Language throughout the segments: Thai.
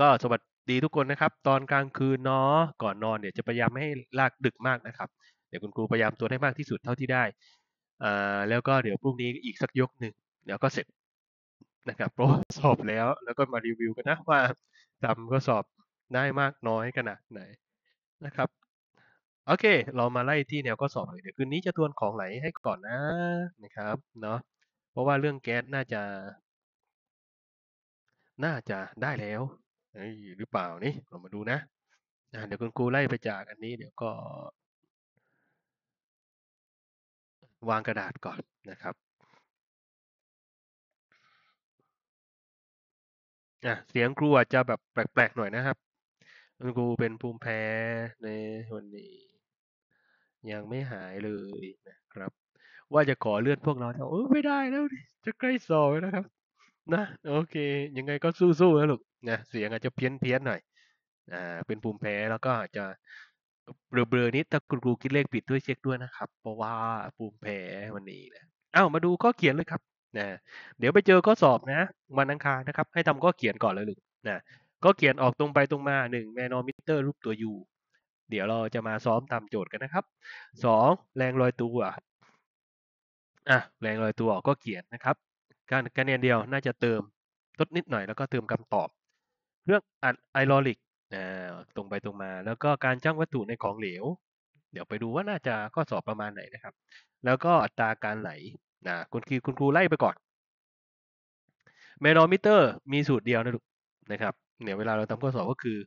ก็สวัสดีทุกคนนะครับ ตอนกลางคืนเนาะก่อนนอนเนี่ยจะพยายามไม่ให้ลากดึกมากนะครับ เดี๋ยวคุณครูพยายามตัวให้มากที่สุดเท่าที่ได้อ่าแล้วก็เดี๋ยวพรุ่งนี้อีกสักยกหนึ่งเดี๋ยวก็เสร็จนะครับเพราะสอบแล้วแล้วก็มารีวิวกันนะว่าทำก็สอบได้มากน้อยขนาดไหนนะครับโอเค เรามาไล่ที่แนวข้อสอบเลยเดี๋ยวคืนนี้จะทวนของไหลให้ก่อนนะนะครับเนาะเพราะว่าเรื่องแก๊สน่าจะ น่าจะได้แล้ว หรือเปล่านี่เรามาดูนะเดี๋ยวคุณครูไล่ไปจากอันนี้เดี๋ยวก็ วางกระดาษก่อนนะครับอะเสียงครูอาจจะแบบแปลกๆหน่อยนะครับคุณครูเป็นภูมิแพ้ในวันนี้ ยังไม่หายเลยนะครับ ว่าจะขอเลื่อนพวกเราแต่เออไม่ได้แล้วจะใกล้สอบแล้วนะครับ นะ โอเค ยังไงก็สู้ๆนะลูก นะเสียงอาจจะเพี้ยนเพี้ยนหน่อยอ่าเป็นภูมิแพ้แล้วก็อาจจะเบลอๆนิดถ้าคุณครูคิดเลขผิดด้วยเช็คด้วยนะครับ เพราะว่าภูมิแพ้วันนี้นะเอ้ามาดูข้อเขียนเลยครับนะเดี๋ยวไปเจอข้อสอบนะวันอังคารนะครับ ให้ทำข้อเขียนก่อนเลยลูกนะก็เขียนออกตรงไปตรงมาหนึ่งแมนอมิเตอร์รูปตัว U เดี๋ยวเราจะมาซ้อมตามโจทย์กันนะครับสองแรงลอยตัวอะแรงลอยตัวก็เขียนนะครับการคะแนนเดียวน่าจะเติมลดนิดหน่อยแล้วก็เติมคำตอบ เรื่องอัดไฮดรอลิกตรงไปตรงมา แล้วก็การชั่งวัตถุในของเหลว เดี๋ยวไปดูว่าน่าจะข้อสอบประมาณไหนนะครับ แล้วก็อัตราการไหลนะคุณครูคุณครูไล่ไปก่อนเมโนมิเตอร์มีสูตรเดียวนะลูกนะครับเนี่ยเวลาเราทำข้อสอบก็คือ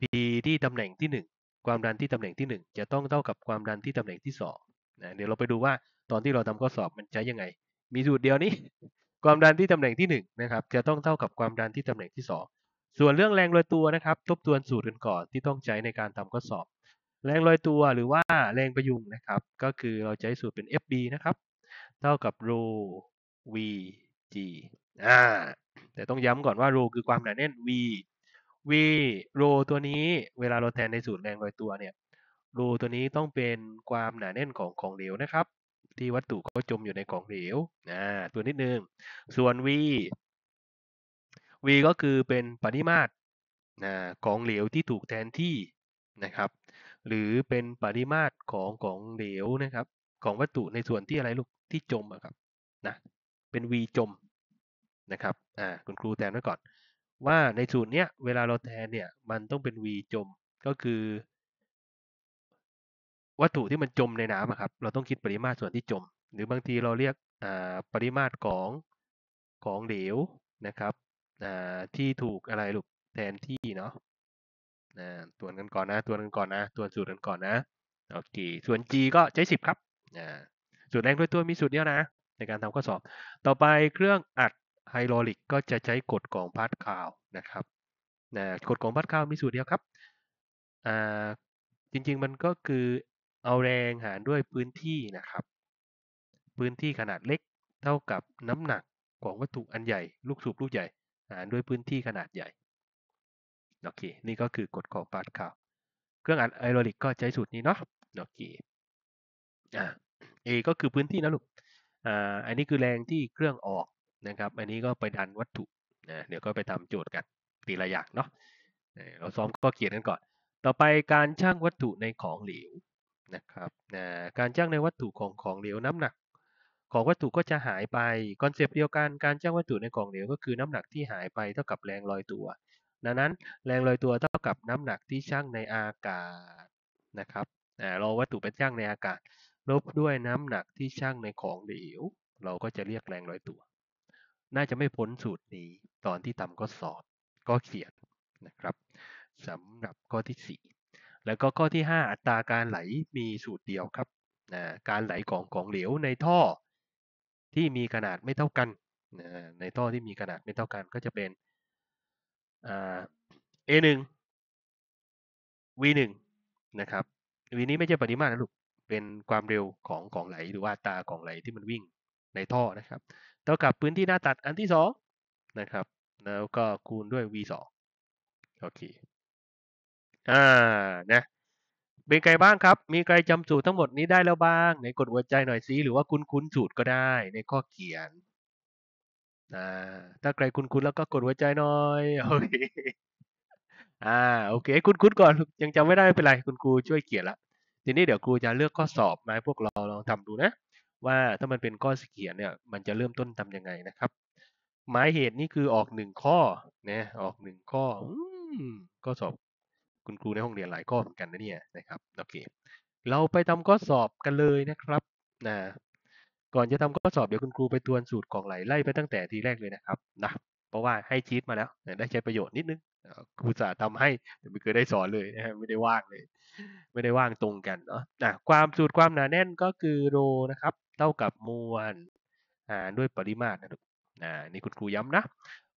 P ที่ตำแหน่งที่หนึ่งความดันที่ตำแหน่งที่หนึ่งจะต้องเท่ากับความดันที่ตำแหน่งที่สองนะเดี๋ยวเราไปดูว่าตอนที่เราทำข้อสอบมันใช้ยังไง มีสูตรเดียวนี้ ความดันที่ตำแหน่งที่หนึ่งนะครับจะต้องเท่ากับความดันที่ตำแหน่งที่สอง ส่วนเรื่องแรงลอยตัวนะครับทบทวนสูตรกันก่อนที่ต้องใช้ในการทำข้อสอบ แรงลอยตัวหรือว่าแรงประยุงนะครับ ก็คือเราใช้สูตรเป็น FB นะครับ เท่ากับ rho v g อ่าแต่ต้องย้ำก่อนว่า rho คือความหนาแน่น v v rho ตัวนี้เวลาเราแทนในสูตรแรงลอยตัวเนี่ย rho ตัวนี้ต้องเป็นความหนาแน่นของของเหลวนะครับ ที่วัตถุเขาจมอยู่ในของเหลวอ่าตัวนิดนึง ส่วน v v ก็คือเป็นปริมาตรนะของเหลวที่ถูกแทนที่นะครับ หรือเป็นปริมาตรของของเหลวนะครับ ของวัตถุในส่วนที่อะไรลูกที่จมอะครับนะเป็น v จมนะครับอ่าคุณครูแทนไว้ก่อน ว่าในสูตรเนี้ยเวลาเราแทนเนี่ยมันต้องเป็น v จมก็คือ วัตถุที่มันจมในน้ำอะครับ เราต้องคิดปริมาตรส่วนที่จม หรือบางทีเราเรียกอ่าปริมาตรของของเหลวนะครับ อ่าที่ถูกอะไรลูกแทนที่เนาะอ่าตวนกันก่อนนะตวนกันก่อนนะตวนสูตรกันก่อนนะโอเคส่วน g ก็ใช้สิบครับอ่าสูตรแรงลอยตัวมีสูตรเดียวนะ ในการทำข้อสอบ ต่อไปเครื่องอัดไฮดรอลิกก็จะใช้กฎของพาสคาลนะครับนะกฎของพาสคาลมีสูตรเดียวครับอ่าจริง ๆ มันก็คือเอาแรงหารด้วยพื้นที่นะครับ พื้นที่ขนาดเล็กเท่ากับน้ำหนักของวัตถุอันใหญ่ ลูกสูบลูกใหญ่ หารด้วยพื้นที่ขนาดใหญ่โอเคนี่ก็คือกฎของปาสคาลเครื่องอัดไฮดรอลิกก็ใช้สูตรนี้เนาะโอเคอ่า A ก็คือพื้นที่นะลูกอ่าอันนี้คือแรงที่เครื่องออกนะครับ อันนี้ก็ไปดันวัตถุนะเดี๋ยวก็ไปทำโจทย์กันตีละอย่างเนาะเราซ้อมก็เขียนกันก่อน ต่อไปการชั่งวัตถุในของเหลวนะครับนะการชั่งในวัตถุของของเหลวน้ำหนัก ของวัตถุก็จะหายไปคอนเซปต์เดียวกันการชั่งวัตถุในของเหลวก็คือน้ำหนักที่หายไปเท่ากับแรงลอยตัวดังนั้นแรงลอยตัวเท่ากับน้ำหนักที่ชั่งในอากาศนะครับเราวัตถุไปชั่งในอากาศ ลบด้วยน้ำหนักที่ชั่งในของเหลว เราก็จะเรียกแรงลอยตัว น่าจะไม่พ้นสูตรนี้ตอนที่ทำข้อสอบก็เขียนนะครับสำหรับข้อที่ 4 แล้วก็ข้อที่ 5 อัตราการไหลมีสูตรเดียวครับนะการไหลของของเหลวในท่อ ที่มีขนาดไม่เท่ากันในท่อที่มีขนาดไม่เท่ากันก็จะเป็น A1 V1 นะครับ V นี้ไม่ใช่ปริมาตรนะลูก เป็นความเร็วของของไหลหรือว่าตาของไหลที่มันวิ่งในท่อนะครับ เท่ากับพื้นที่หน้าตัดอันที่สองนะครับ แล้วก็คูณด้วย V2 โอเค อ่า นะ เป็นไงบ้างครับ มีใครจำสูตรทั้งหมดนี้ได้แล้วบ้างไหนกดหัวใจหน่อยสิหรือว่าคุ้นคุ้นสูตรก็ได้ในข้อเขียนอ่าถ้าใครคุ้นคุ้นแล้วก็กดหัวใจหน่อยโอเคอ่าโอเคคุณคุณก่อนยังจำไม่ได้ไม่เป็นไรคุณครูช่วยเขียนละทีนี้เดี๋ยวครูจะเลือกข้อสอบมาให้พวกเราลองทำดูนะ ว่าถ้ามันเป็นข้อเขียนเนี่ยมันจะเริ่มต้นทำยังไงนะครับ หมายเหตุนี่คือออกหนึ่งข้อนะออกหนึ่งข้ออืมข้อสอบ คุณครูในห้องเรียนหลายข้อเหมือนกันนะเนี่ยนะครับโอเคเราไปทำข้อสอบกันเลยนะครับนะก่อนจะทำข้อสอบเดี๋ยวคุณครูไปทวนสูตรกล่องไหลไล่ไปตั้งแต่ทีแรกเลยนะครับนะเพราะว่าให้ชีตมาแล้วได้ใช้ประโยชน์นิดนึงครูจะทำให้แต่ไม่เคยได้สอนเลยนะฮะไม่ได้ว่างเลย ไม่ได้ว่างตรงกันเนาะนะความสูตรความหนาแน่นก็คือโรนะครับ เท่ากับมวลหาด้วยปริมาตรนะลูกนะนี่คุณครูย้ำนะ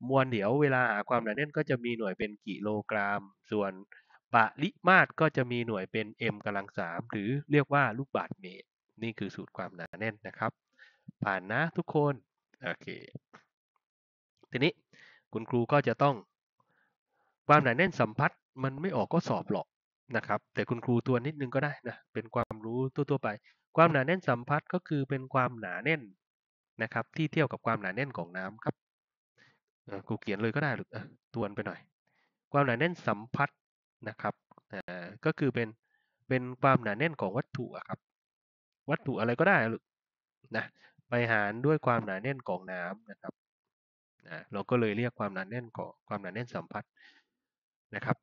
มวลเดี๋ยวเวลาหาความหนาแน่นก็จะมีหน่วยเป็นกิโลกรัม ส่วน ปริมาตรก็จะมีหน่วยเป็น m กำลังสามหรือเรียกว่าลูกบาศก์เมตร นี่คือสูตรความหนาแน่นนะครับ ผ่านนะทุกคน โอเค ทีนี้คุณครูก็จะต้อง ความหนาแน่นสัมพัทธ์มันไม่ออกก็สอบหรอกนะครับ แต่คุณครูตัวนิดนึงก็ได้นะ เป็นความรู้ทั่วๆไป ความหนาแน่นสัมพัทธ์ก็คือเป็นความหนาแน่นนะครับ ที่เทียบกับความหนาแน่นของน้ำครับครูเขียนเลยก็ได้หรือตวนไปหน่อย ความหนาแน่นสัมพัทธ์ นะครับก็คือเป็นเป็นความหนาแน่นของวัตถุครับ วัตถุอะไรก็ได้นะไปหารด้วยความหนาแน่นของน้ำนะครับนะเราก็เลยเรียกความหนาแน่นของความหนาแน่นสัมพัทธ์นะครับ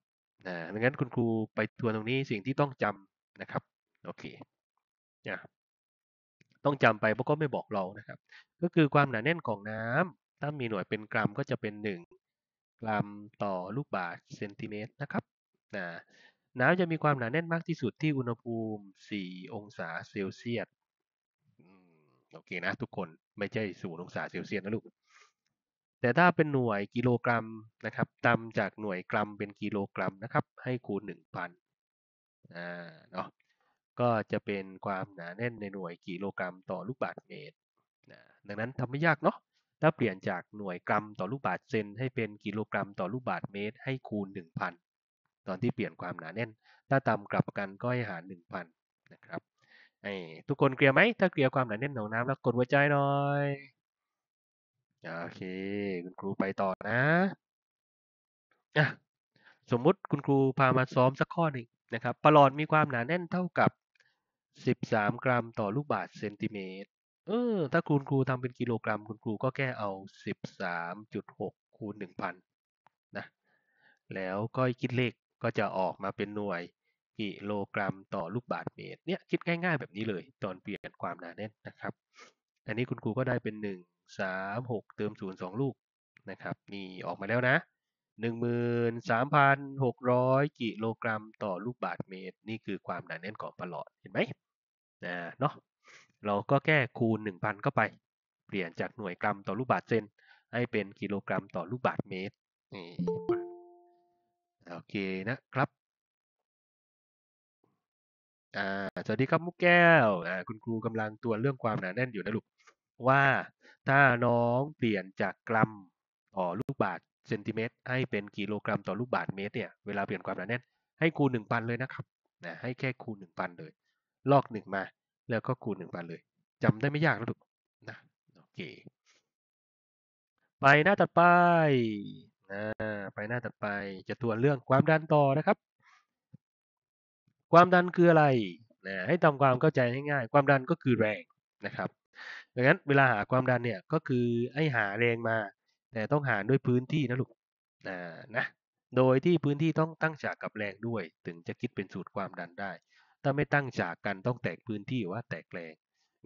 นะดังนั้นคุณครูไปทวนตรงนี้สิ่งที่ต้องจำนะครับโอเคนะต้องจำไปเพราะก็ไม่บอกเรานะครับ ก็คือความหนาแน่นของน้ำถ้ามีหน่วยเป็นกรัมก็จะเป็น 1 กรัมต่อลูกบาศก์เซนติเมตรนะครับ นะน้ำจะมีความหนาแน่นมากที่สุดที่อุณหภูมิ 4 องศาเซลเซียสโอเคนะทุกคนไม่ใช่ศูนย์องศาเซลเซียสนะลูก แต่ถ้าเป็นหน่วยกิโลกรัมนะครับตามจากหน่วยกรัมเป็นกิโลกรัมนะครับ ให้คูณ 1,000อ่าเนาะก็จะเป็นความหนาแน่นในหน่วยกิโลกรัมต่อลูกบาศก์เมตรนะดังนั้นทำไม่ยากเนาะถ้าเปลี่ยนจากหน่วยกรัมต่อลูกบาศก์เซนให้เป็นกิโลกรัมต่อลูกบาศก์เมตร ให้คูณ 1,000 ตอนที่เปลี่ยนความหนาแน่น ถ้าตามกลับกันก็ให้หาร 1,000 นะครับไอ้ทุกคนเคลียไหม ถ้าเคลียความหนาแน่นของน้ำแล้วกดหัวใจหน่อย โอเค คุณครูไปต่อนะอะสมมุติคุณครูพามาซ้อมสักข้อหนึ่งนะครับปลอดมีความหนาแน่นเท่ากับ 13 กรัมต่อลูกบาศก์เซนติเมตร เออ ถ้าคุณครูทำเป็นกิโลกรัม คุณครูก็แค่เอา 13.6 คูณ 1,000นะ แล้วก็คิดเลข ก็จะออกมาเป็นหน่วยกิโลกรัมต่อลูกบาศก์เมตรเนี่ยคิดง่ายๆแบบนี้เลย ตอนเปลี่ยนความหนาแน่นนะครับ อันนี้คุณครูก็ได้เป็น 1 3 6 เติม 0 2 ลูกนะครับ นี่ออกมาแล้วนะ 13,600 กิโลกรัมต่อลูกบาศก์เมตร นี่คือความหนาแน่นของปลอดเห็นไหมนะเนาะเราก็แก้คูณ 1,000 เข้าไป เปลี่ยนจากหน่วยกรัมต่อลูกบาศก์เซนให้เป็นกิโลกรัมต่อลูกบาศก์เมตรนี่ โอเคนะครับอ่าสวัสดีครับมุกแก้วอ่าคุณครูกำลังตรวจเรื่องความหนาแน่นอยู่นะลูกว่าถ้าน้องเปลี่ยนจากกรัมต่อลูกบาศก์เซนติเมตรให้เป็นกิโลกรัมต่อลูกบาศก์เมตรเนี่ยเวลาเปลี่ยนความหนาแน่นให้คูณหนึ่งพันเลยนะครับนะให้แค่คูณหนึ่งพันเลย ลอกหนึ่งมา แล้วก็คูณหนึ่งพันเลยจำได้ไม่ยากนะลูกนะโอเคไปหน้าตัดไป ไปหน้าตัดไปจะทวนเรื่องความดันต่อนะครับ ความดันคืออะไรนะให้ทำความเข้าใจง่ายๆความดันก็คือแรงนะครับดังนั้นเวลาหาความดันเนี่ยก็คือให้หาแรงมา แต่ต้องหารด้วยพื้นที่นะลูกนะนะโดยที่พื้นที่ต้องตั้งฉากกับแรงด้วย ถึงจะคิดเป็นสูตรความดันได้ ถ้าไม่ตั้งฉากกันต้องแตกพื้นที่ว่าแตกแรง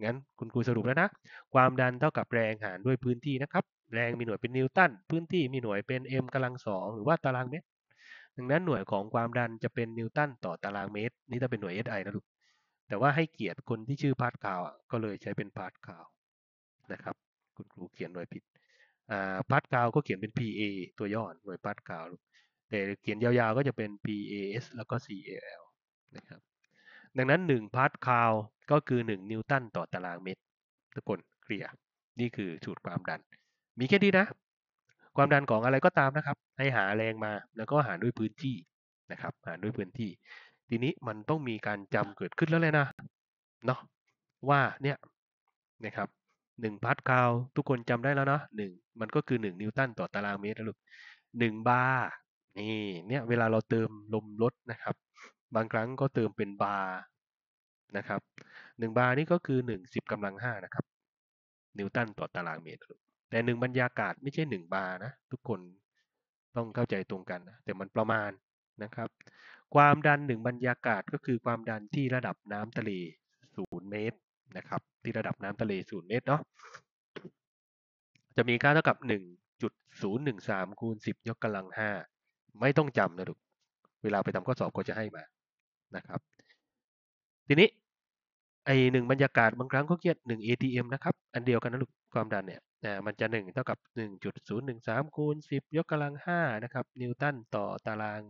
งั้นคุณครูสรุปแล้วนะ ความดันเท่ากับแรงหารด้วยพื้นที่นะครับ แรงมีหน่วยเป็นนิวตันพื้นที่มีหน่วยเป็น m กำลังสองหรือว่าตารางเมตร ดังนั้นหน่วยของความดันจะเป็นนิวตันต่อตารางเมตร นี่ถ้าเป็นหน่วย SI นะลูกแต่ว่าให้เกียรติคนที่ชื่อพาร์ทคาวก็เลยใช้เป็นพาร์ทคาวนะครับ คุณครูเขียนหน่วยผิดพาร์ทกาวก็เขียนเป็น PA ตัวย่อหน่วยพาร์ทกาวแต่เขียนยาวๆก็จะเป็น PAS แล้วก็ CAL นะครับดังนั้น1พาร์ทคาวก็คือ 1 นิวตันต่อตารางเมตรทุกคนเคลียร์นี่คือสูตรความดัน มีแค่นี้นะ ความดันของอะไรก็ตามนะครับ ให้หาแรงมาแล้วก็หารด้วยพื้นที่นะครับ หารด้วยพื้นที่ ทีนี้มันต้องมีการจำเกิดขึ้นแล้วเลยนะเนาะว่าเนี่ยนะครับหนึ่งพาร์ทคาวทุกคนจำได้แล้วเนาะหนึ่งมันก็คือหนึ่งนิวตันต่อตารางเมตรนะลูกหนึ่งบาร์นี่เนี่ยเวลาเราเติมลมรถนะครับ บางครั้งก็เติมเป็นบาร์นะครับหนึ่งบาร์นี่ก็คือหนึ่งสิบกำลังห้านะครับ นิวตันต่อตารางเมตร แต่หนึ่งบรรยากาศไม่ใช่หนึ่งบาร์นะทุกคนต้องเข้าใจตรงกันนะแต่มันประมาณนะครับ ความดันหนึ่งบรรยากาศก็คือความดันที่ระดับน้ำทะเลศูนย์เมตรนะครับ ที่ระดับน้ำทะเลศูนย์เมตรเนาะจะมีค่าเท่ากับหนึ่งจุดศูนย์หนึ่งสามคูณสิบยกกำลังห้าไม่ต้องจำนะลูกเวลาไปทำข้อสอบก็จะให้มานะครับ ทีนี้ไอหนึ่งบรรยากาศบางครั้งก็เกียดหนึ่ง ATM นะครับ อันเดียวกันนะลูกความดันเนี่ย นะมันจะหนึ่งเท่ากับหนึ่งจุดศูนย์หนึ่งสามคูณสิบยกกำลังห้านะครับ นิวตันต่อตาราง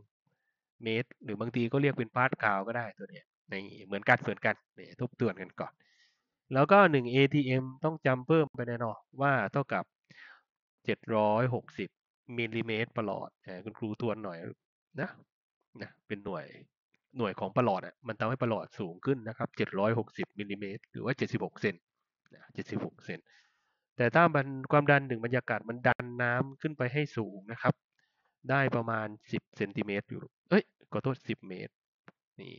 เมตร หรือบางทีก็เรียกเป็นพาสคาลก็ได้ตัวเนี้ยในเหมือนกันเหมือนกันเนี่ยทบทวนกันก่อน แล้วก็หนึ่ง ATM ต้องจำเพิ่มไปแน่นอนว่าเท่ากับเจ็ดร้อยหกสิบมิลลิเมตรประหลอดคุณครูทวนหน่อยนะนะเป็นหน่วยหน่วยของประหลอดอะมันทำให้ประหลอดสูงขึ้นนะครับ 760มิลลิเมตรหรือว่า 76 เซนนะ76 เซน แต่ถ้ามันความดันหนึ่งบรรยากาศมันดันน้ำขึ้นไปให้สูงนะครับ ได้ประมาณ 10เซนติเมตรอยู่เอ้ยขอโทษ 10 เมตรนี่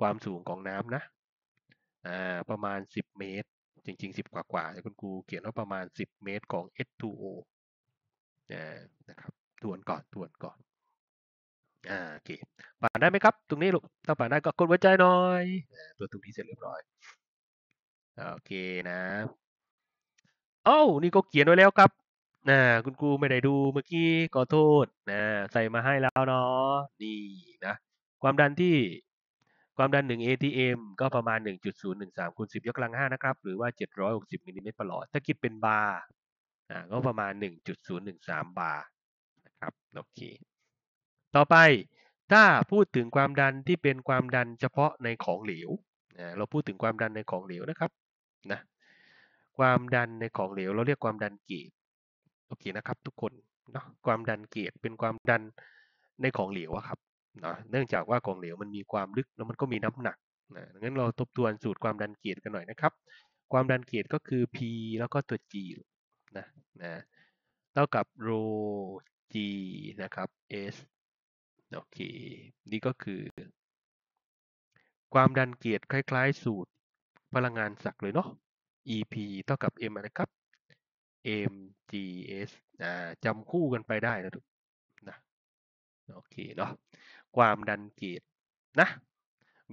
ความสูงของน้ำนะอ่าประมาณ 10 เมตร จริง ๆ 10 กว่ากว่าแต่คุณครูเขียนว่าประมาณ 10 เมตรของ H2O นะครับทวนก่อนทวนก่อนอ่าโอเคผ่านได้ไหมครับ ตรงนี้ลูกถ้าผ่านได้ก็กดหัวใจหน่อยตัวตรงนี้เสร็จเรียบร้อยโอเคนะ โอ้นี่ก็เขียนไว้แล้วครับนะคุณครูไม่ได้ดูเมื่อกี้ขอโทษนะใส่มาให้แล้วเนาะนี่นะความดันที่ความดัน 1 ATM ก็ประมาณ 1.013คูณ10 ยกกำลัง 5 นะครับ หรือว่า 760มิลลิเมตรประหลอด ถ้าคิดเป็นบาร์อ่าก็ประมาณ 1.013 บาร์นะครับ โอเค ต่อไป ถ้าพูดถึงความดันที่เป็นความดันเฉพาะในของเหลว เราพูดถึงความดันในของเหลวนะครับ นะ ความดันในของเหลวเราเรียกความดันเกจโอเคนะครับ ทุกคนเนาะความดันเกจเป็นความดันในของเหลวครับนะเนื่องจากว่าของเหลวมันมีความลึกแล้วมันก็มีน้ำหนักนะงั้นเราทบทวนสูตรความดันเกจกันหน่อยนะครับ ความดันเกจก็คือ P แล้วก็ตัว G นะนะเท่ากับ rho G นะครับ S โอเค นี่ก็คือ ความดันเกียรติคล้าย ๆ สูตรพลังงานศักเลยเนาะ EP เท่ากับ M อะครับ mgs อ่าจำคู่กันไปได้นะทุกนะโอเคเนาะความดันเกียรตินะ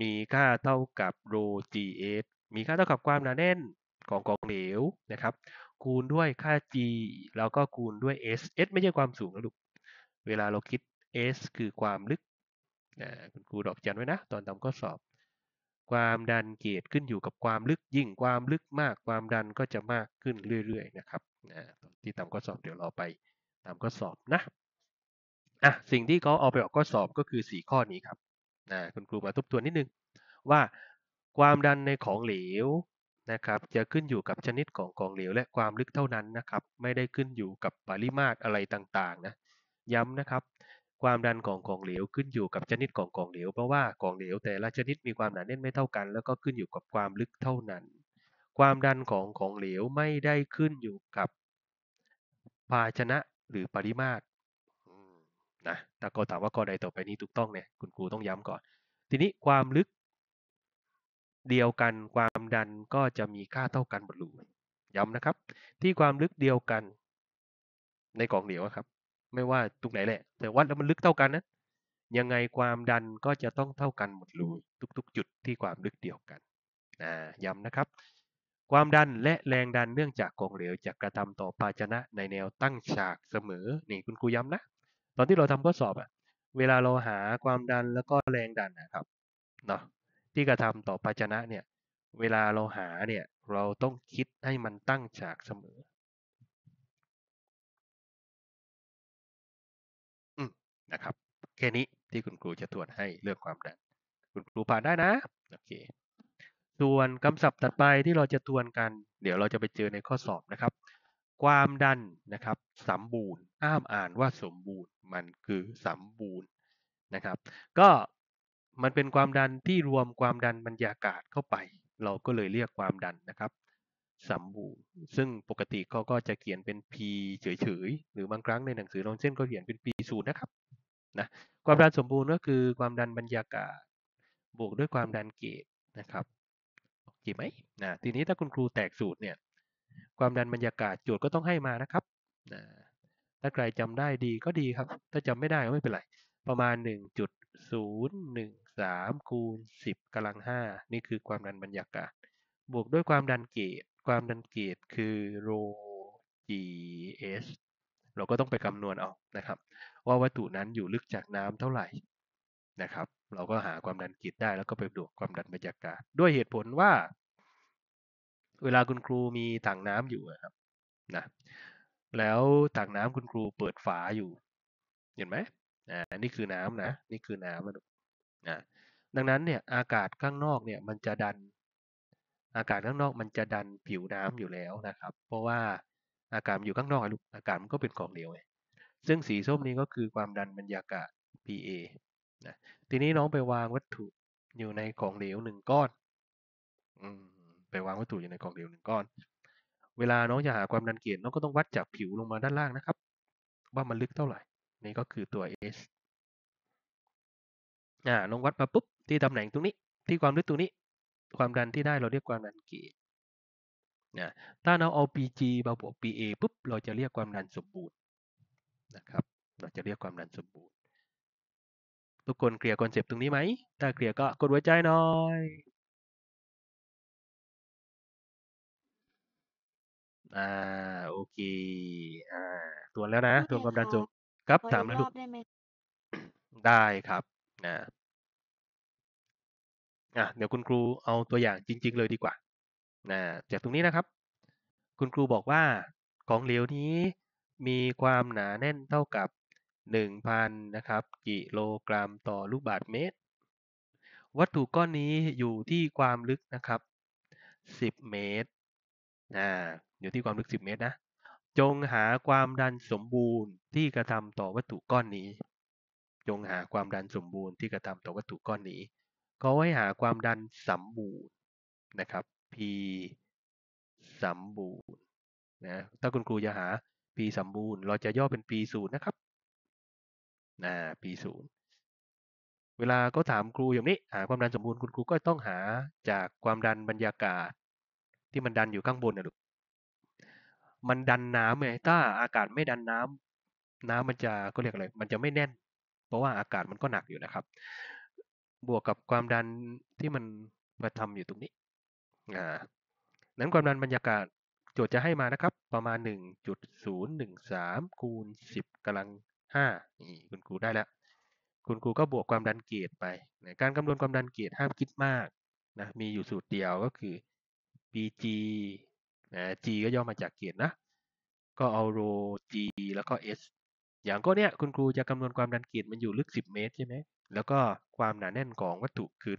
มีค่าเท่ากับ rho gs มีค่าเท่ากับความหนาแน่นของกองเหลวนะครับ คูณด้วยค่า g แล้วก็คูณด้วย s s ไม่ใช่ความสูงนะลูก เวลาเราคิด s คือความลึกนะคุณครูดอกจันไว้นะ ตอนทำข้อสอบ ความดันเกจขึ้นอยู่กับความลึกยิ่งความลึกมากความดันก็จะมากขึ้นเรื่อยๆนะครับนะที่ทำข้อสอบเดี๋ยวเราไปทำข้อสอบนะอะสิ่งที่เขาเอาไปออกข้อสอบก็คือ 4 ข้อนี้ครับนะคุณครูมาทบทวนนิดนึงว่าความดันในของเหลวนะครับจะขึ้นอยู่กับชนิดของของเหลวและความลึกเท่านั้นนะครับ ไม่ได้ขึ้นอยู่กับปริมาตรอะไรต่างๆนะย้ำนะครับ ความดันของของเหลวขึ้นอยู่กับชนิดของของเหลว เพราะว่าของเหลวแต่ละชนิดมีความหนาแน่นไม่เท่ากัน แล้วก็ขึ้นอยู่กับความลึกเท่านั้น ความดันของของเหลวไม่ได้ขึ้นอยู่กับภาชนะหรือปริมาตรนะถ้าก็ถามว่าข้อใดต่อไปนี้ถูกต้องเนี่ยคุณครูต้องย้ำก่อน ทีนี้ความลึกเดียวกันความดันก็จะมีค่าเท่ากันหมดเลยย้ำนะครับ ที่ความลึกเดียวกันในกล่องเหลวครับ ไม่ว่าตรงไหนแหละ แต่วัดแล้วมันลึกเท่ากันนะยังไงความดันก็จะต้องเท่ากันหมดเลยทุกๆ จุดที่ความลึกเดียวกันนะย้ำนะครับ ความดันและแรงดันเนื่องจากกองเหลวจะกระทำต่อภาชนะในแนวตั้งฉากเสมอนี่คุณครูย้ำนะ ตอนที่เราทำข้อสอบอะเวลาเราหาความดันแล้วก็แรงดันนะครับเนาะที่กระทำต่อภาชนะเนี่ยเวลาเราหาเนี่ยเราต้องคิดให้มันตั้งฉากเสมอ นะครับ แค่นี้ที่คุณครูจะตรวจให้เรื่องความดัน คุณครูผ่านได้นะโอเคส่วนคำศัพท์ถัดไปที่เราจะทวนกัน เดี๋ยวเราจะไปเจอในข้อสอบนะครับ ความดันนะครับสมบูรณ์ห้ามอ่านว่าสมบูรณ์ มันคือสมบูรณ์นะครับ ก็มันเป็นความดันที่รวมความดันบรรยากาศเข้าไป เราก็เลยเรียกความดันนะครับสมบูรณ์ ซึ่งปกติเขาก็จะเขียนเป็น P เฉยๆหรือบางครั้งในหนังสือนอนเส้นก็เขียนเป็น P ศูนย์นะครับ นะความดันสมบูรณ์ก็คือความดันบรรยากาศ บวกด้วยความดันเกจนะครับจริงไหมนะทีนี้ถ้าคุณครูแตกสูตรเนี่ยความดันบรรยากาศโจทย์ก็ต้องให้มานะครับนะถ้าใครจำได้ดีก็ดีครับ ถ้าจำไม่ได้ก็ไม่เป็นไร ประมาณ 1.013 คูณ 10กำลัง 5 นี่คือความดันบรรยากาศ บวกด้วยความดันเกจความดันเกจคือโร gs เราก็ต้องไปคำนวณเอานะครับ ว่าวัตถุนั้นอยู่ลึกจากน้ำเท่าไหร่นะครับ เราก็หาความดันเกจได้แล้วก็ไปบวกความดันบรรยากาศ ด้วยเหตุผลว่า เวลาคุณครูมีถังน้ำอยู่ครับนะแล้วถังน้ำคุณครูเปิดฝาอยู่ เห็นไหมอ่านี่คือน้ำนะ นี่คือน้ำนะนะดังนั้นเนี่ยอากาศข้างนอกเนี่ยมันจะดันอากาศข้างนอกมันจะดันผิวน้ำอยู่แล้วนะครับ เพราะว่าอากาศมันอยู่ข้างนอกลูกอากาศมันก็เป็นของเหลวไง ซึ่งสีส้มนี้ก็คือความดันบรรยากาศ PA นะทีนี้น้องไปวางวัตถุอยู่ในของเหลวหนึ่งก้อนอไปวางวัตถุอยู่ในของเหลวหนึ่งก้อน เวลาน้องจะหาความดันเกจน้องก็ต้องวัดจากผิวลงมาด้านล่างนะครับ ว่ามันลึกเท่าไหร่ นี่ก็คือตัว S อ่าน้องวัดมาปุ๊บที่ตำแหน่งตรงนี้ ที่ความลึกตรงนี้ ความดันที่ได้เราเรียกความดันเกจนะถ้าเราเอา PG มาบวก PA ปุ๊บเราจะเรียกความดันสมบูรณ์ นะครับ เราจะเรียกความดันสมบูรณ์ ทุกคนเคลียร์คอนเซปต์ตรงนี้ไหม ถ้าเคลียร์ก็กดหัวใจหน่อยอ่าโอเคอ่าตรวจแล้วนะตรวจความดันสูงครับขอถามอีเลยลูกรอกบได้ไหมได้ครับนะอะเดี๋ยวคุณครูเอาตัวอย่างจริง ๆ เลยดีกว่านะจากตรงนี้นะครับ คุณครูบอกว่าของเหลวนี้ มีความหนาแน่นเท่ากับ 1,000 นะครับ กิโลกรัมต่อลูกบาศก์เมตร วัตถุก้อนนี้อยู่ที่ความลึกนะครับ 10 เมตรอ่าอยู่ที่ความลึก 10 เมตรนะ จงหาความดันสมบูรณ์ที่กระทำต่อวัตถุก้อนนี้ จงหาความดันสมบูรณ์ที่กระทำต่อวัตถุก้อนนี้เขาให้หาความดันสมบูรณ์นะครับ P สมบูรณ์นะถ้าคุณครูจะหา P สมบูรณ์ เราจะย่อเป็น P ศูนย์นะครับนะ P ศูนย์เวลาเขาถามครูอย่างนี้หาความดันสมบูรณ์คุณครูก็ต้องหาจากความดันบรรยากาศ ที่มันดันอยู่ข้างบนนะลูกมันดันน้ำไงถ้าอากาศไม่ดันน้ำน้ำมันจะก็เรียกอะไรมันจะไม่แน่น เพราะว่าอากาศมันก็หนักอยู่นะครับ บวกกับความดันที่มันมาทำอยู่ตรงนี้อ่านั้นความดันบรรยากาศ จทย์จะให้มานะครับ ประมาณ 1.013 คูณ 10กำลัง5นี่คุณครูได้แล้ว คุณครูก็บวกความดันเกจไปนะการคำนวณความดันเกจห้ามคิดมากนะมีอยู่สูตรเดียวก็คือ PG นะ G ก็ย่อมาจากเกจนะ ก็เอาโร G แล้วก็ S อย่างก็เนี้ยคุณครูจะคำนวณความดันเกจมันอยู่ลึก 10 เมตรใช่ไหมแล้วก็ความหนาแน่นของวัตถุคือ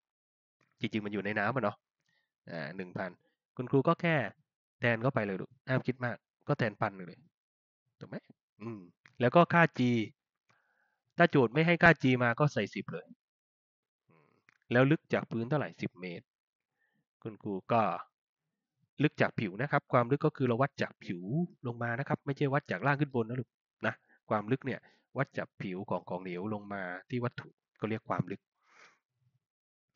1,000 จริงๆ มันอยู่ในน้ำอะเนาะอ่า1,000คุณครูก็แค่ แทนเข้าไปเลยลูกห้ามคิดมาก ก็แทนพันเลยถูกไหมอืม แล้วก็ค่า G ถ้าโจทย์ไม่ให้ค่า G มาก็ใส่10เลยอืมแล้วลึกจากพื้นเท่าไหร่10เมตร คุณครูก็ลึกจากผิวนะครับ ความลึกก็คือเราวัดจากผิวลงมานะครับ ไม่ใช่วัดจากล่างขึ้นบนนะลูกนะความลึกเนี่ยวัดจากผิวของของเหลวลงมาที่วัตถุก็เรียกความลึก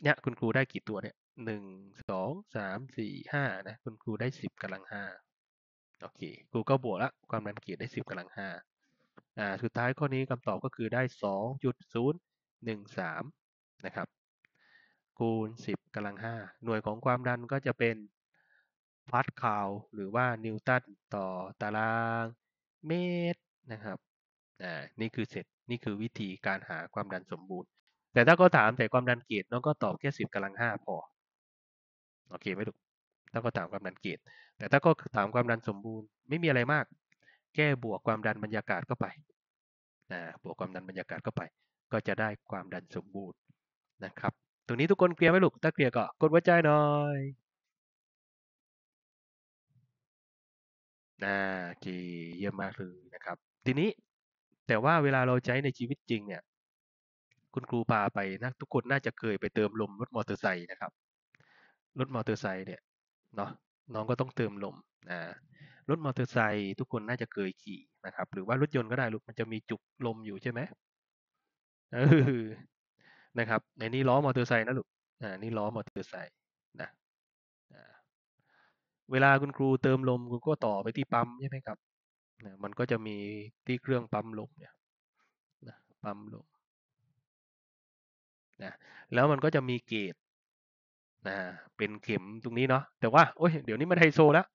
เนี่ยคุณครูได้กี่ตัวเนี่ย หนึ่งสองสามสี่ห้านะคุณครูได้สิบกำลังห้าโอเคครูก็บวกละความดันเกียรได้สิบกำลังห้าอ่าสุดท้ายข้อนี้คำตอบก็คือได้สองจุดศูนย์หนึ่งสามนะครับคูณสิบกำลังห้าหน่วยของความดันก็จะเป็นพาสคาลหรือว่านิวตันต่อตารางเมตรนะครับอ่านี่คือเสร็จนี่คือวิธีการหาความดันสมบูรณ์ แต่ถ้าก็ถามแต่ความดันเกรดน้องก็ตอบแค่สิบกำลังห้าพอ โอเคไหมลูกถ้าก็ถามความดันเกรดแต่ถ้าก็ถามความดันสมบูรณ์ไม่มีอะไรมากแก้บวกความดันบรรยากาศเข้าไปอ่าบวกความดันบรรยากาศเข้าไป ก็จะได้ความดันสมบูรณ์นะครับ ตรงนี้ทุกคนเคลียร์ไหมลูก ถ้าเคลียร์ก็กดหัวใจหน่อยอ่าโอเคเยี่ยมมากเลยนะครับ ทีนี้แต่ว่าเวลาเราใช้ในชีวิตจริงเนี่ย คุณครูพาไปนะทุกคนน่าจะเคยไปเติมลมรถมอเตอร์ไซค์นะครับ รถมอเตอร์ไซค์เนี่ยเนาะน้องก็ต้องเติมลมอ่ารถมอเตอร์ไซค์ทุกคนน่าจะเคยขี่นะครับ หรือว่ารถยนต์ก็ได้ลูกมันจะมีจุกลมอยู่ใช่ไหมเออนะครับในนี้ล้อมอเตอร์ไซค์นะลูกอ่านี่ล้อมอเตอร์ไซค์นะเวลาคุณครูเติมลมคุณก็ต่อไปที่ปั๊มใช่ไหมครับนะมันก็จะมีที่เครื่องปั๊มลมเนี่ยนะปั๊มลมนะแล้วมันก็จะมีเกจ นะเป็นเข็มตรงนี้เนาะแต่ว่าโอ้ยเดี๋ยวนี้มันไฮโซแล้ว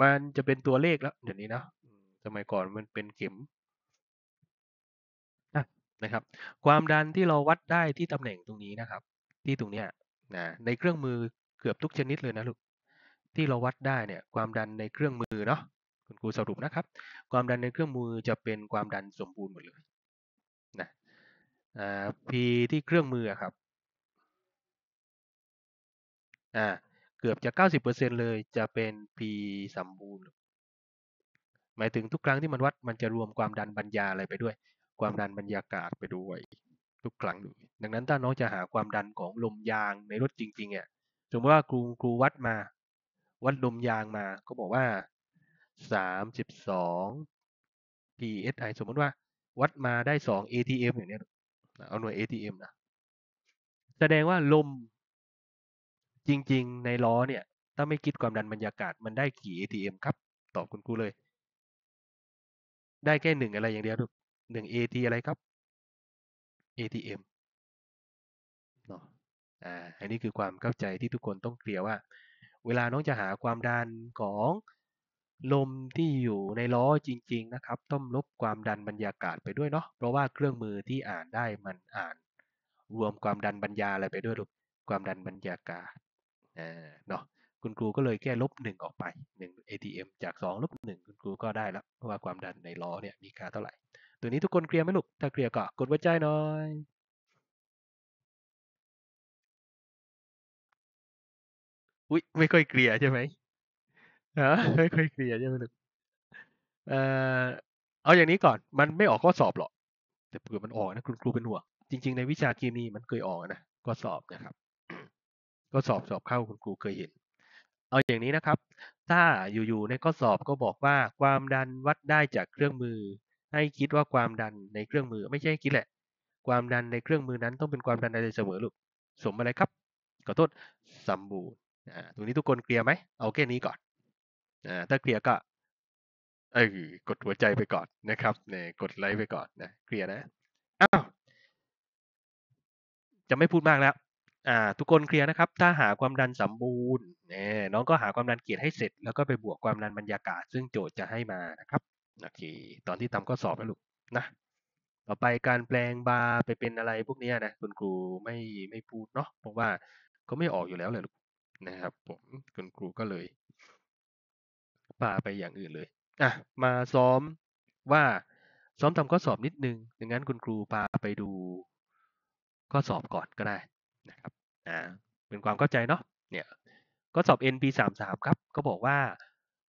มันจะเป็นตัวเลขแล้วเดี๋ยวนี้เนาะสมัยก่อนมันเป็นเข็มอะนะครับ ความดันที่เราวัดได้ที่ตำแหน่งตรงนี้นะครับ ที่ตรงเนี้ยนะในเครื่องมือเกือบทุกชนิดเลยนะลูกที่เราวัดได้เนี่ยความดันในเครื่องมือเนาะคุณครูสรุปนะครับ ความดันในเครื่องมือจะเป็นความดันสมบูรณ์หมดเลยนะอ่า P ที่เครื่องมือครับ อ่าเกือบจะ90%เลยจะเป็น P สมบูรณ์ หมายถึงทุกครั้งที่มันวัดมันจะรวมความดันบรรยาอะไรไปด้วย ความดันบรรยากาศไปด้วย ทุกครั้งเลยดังนั้นถ้าน้องจะหาความดันของลมยางในรถจริงๆเนี่ยสมมติว่าครูครูวัดมา วัดลมยางมาก็บอกว่าสามสิบสอง psi สมมติว่าวัดมาได้สอง atm อย่างเนี้ยเอาหน่วย atm นะแสดงว่าลม จริง ๆ ในล้อเนี่ย ถ้าไม่คิดความดันบรรยากาศมันได้กี่ atm ครับ ตอบคุณครูเลย ได้แค่หนึ่งอะไรอย่างเดียวลูกหนึ่ง at อะไรครับ atm เนาะอ่าอันนี้คือความเข้าใจที่ทุกคนต้องเคลียร์ว่า เวลาน้องจะหาความดันของลมที่อยู่ในล้อจริง ๆ นะครับ ต้องลบความดันบรรยากาศไปด้วยเนาะเพราะว่าเครื่องมือที่อ่านได้มันอ่าน รวมความดันบรรยาอะไรไปด้วยลูกความดันบรรยากาศ อ่าเนาะคุณครูก็เลยแค่ลบหนึ่งออกไปหนึ่ง atm จากสองลบหนึ่งคุณครูก็ได้แล้วว่าความดันในล้อเนี่ยมีค่าเท่าไหร่ ตัวนี้ทุกคนเคลียร์ไหมลูก ถ้าเคลียร์ก็กดหัวใจหน่อยอุ๊ยไม่ค่อยเคลียร์ใช่ไหมฮะไม่ค่อยเคลียร์ใช่ไหมลูกเอ่อเอาอย่างนี้ก่อนมันไม่ออกข้อสอบหรอกแต่เผื่อมันออกนะคุณครูเป็นห่วงจริง ๆ ในวิชาเคมีมันเคยออกนะข้อสอบนะครับ ข้อสอบสอบเข้าคุณครูเคยเห็น เอาอย่างนี้นะครับ ถ้าอยู่ๆในข้อสอบก็บอกว่าความดันวัดได้จากเครื่องมือ ให้คิดว่าความดันในเครื่องมือ ไม่ใช่คิดแหละ ความดันในเครื่องมือนั้นต้องเป็นความดันอะไรเสมอลูกสมอะไรครับขอโทษสมบูรณ์อ่าตรงนี้ทุกคนเคลียร์ไหมเอาแค่นี้ก่อนอ่าถ้าเคลียร์ก็เออกดหัวใจไปก่อนนะครับเนี่ยกดไลค์ไปก่อนนะเคลียร์นะอ้าวจะไม่พูดมากแล้ว อ่าทุกคนเคลียร์นะครับ ถ้าหาความดันสมบูรณ์เนี่ยน้องก็หาความดันเกียรให้เสร็จ แล้วก็ไปบวกความดันบรรยากาศ ซึ่งโจทย์จะให้มานะครับโอเคตอนที่ทำข้อสอบนะลูกนะต่อไปการแปลงบาร์ไปเป็นอะไรพวกนี้นะคุณครูไม่ไม่พูดเนาะเพราะว่าก็ไม่ออกอยู่แล้วเลยลูกนะครับ ผมคุณครูก็เลยพาไปอย่างอื่นเลยอะมาซ้อมว่าซ้อมทำข้อสอบนิดนึงดังนั้นคุณครูพาไปดูข้อสอบก่อนก็ได้ นะครับอ่าเป็นความเข้าใจเนาะเนี่ยข้อสอบ NP สามสามครับ ก็บอกว่า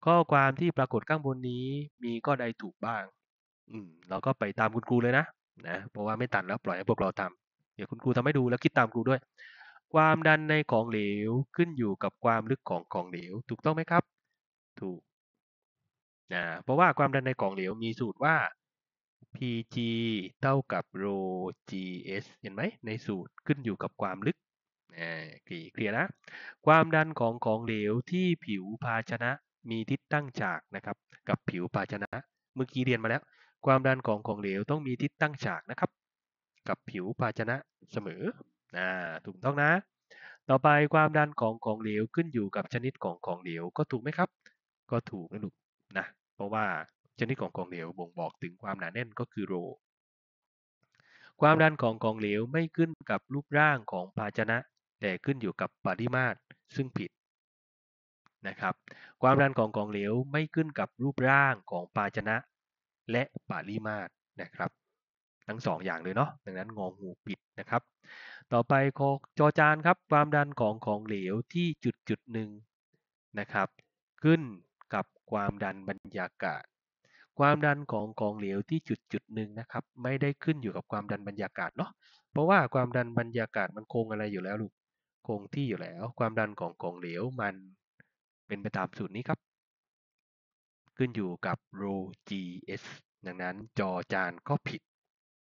ข้อความที่ปรากฏข้างบนนี้มีข้อใดถูกบ้าง อืมเราก็ไปตามคุณครูเลยนะนะเพราะว่าไม่ตัดแล้วปล่อยให้พวกเราทำเดี๋ยวคุณครูทำให้ดูแล้วคิดตามครูด้วย ความดันในของเหลวขึ้นอยู่กับความลึกของของเหลว ถูกต้องไหมครับ ถูกนะเพราะว่าความดันในของเหลวมีสูตรว่า Pg เท่ากับ rho gs เห็นไหมในสูตรขึ้นอยู่กับความลึกอ่าเคลียร์นะ ความดันของของเหลวที่ผิวภาชนะมีทิศตั้งฉากนะครับ กับผิวภาชนะ เมื่อกี้เรียนมาแล้ว ความดันของของเหลวต้องมีทิศตั้งฉากนะครับ กับผิวภาชนะเสมออ่าถูกต้องนะ ต่อไปความดันของของเหลวขึ้นอยู่กับชนิดของของเหลวก็ถูกไหมครับ ก็ถูกนะลูกนะ เพราะว่า ชนิดของของเหลวบ่งบอกถึงความหนาแน่นก็คือโรความดันของของเหลวไม่ขึ้นกับรูปร่างของภาชนะ แต่ขึ้นอยู่กับปริมาตรซึ่งผิดนะครับ ความดันของของเหลวไม่ขึ้นกับรูปร่างของภาชนะ และปริมาตรนะครับ ทั้งสองอย่างเลยเนาะดังนั้นงองูผิดนะครับ ต่อไปคอจอจานครับ ความดันของของเหลวที่จุดจุดหนึ่งนะครับ ขึ้นกับความดันบรรยากาศ ความดันของของเหลวที่จุดจุดหนึ่งนะครับ ไม่ได้ขึ้นอยู่กับความดันบรรยากาศเนาะเพราะว่าความดันบรรยากาศมันคงอะไรอยู่แล้วลูกคงที่อยู่แล้ว ความดันของของเหลวมันเป็นไปตามสูตรนี้ครับ ขึ้นอยู่กับ rho gs ดังนั้นจอจานก็ผิด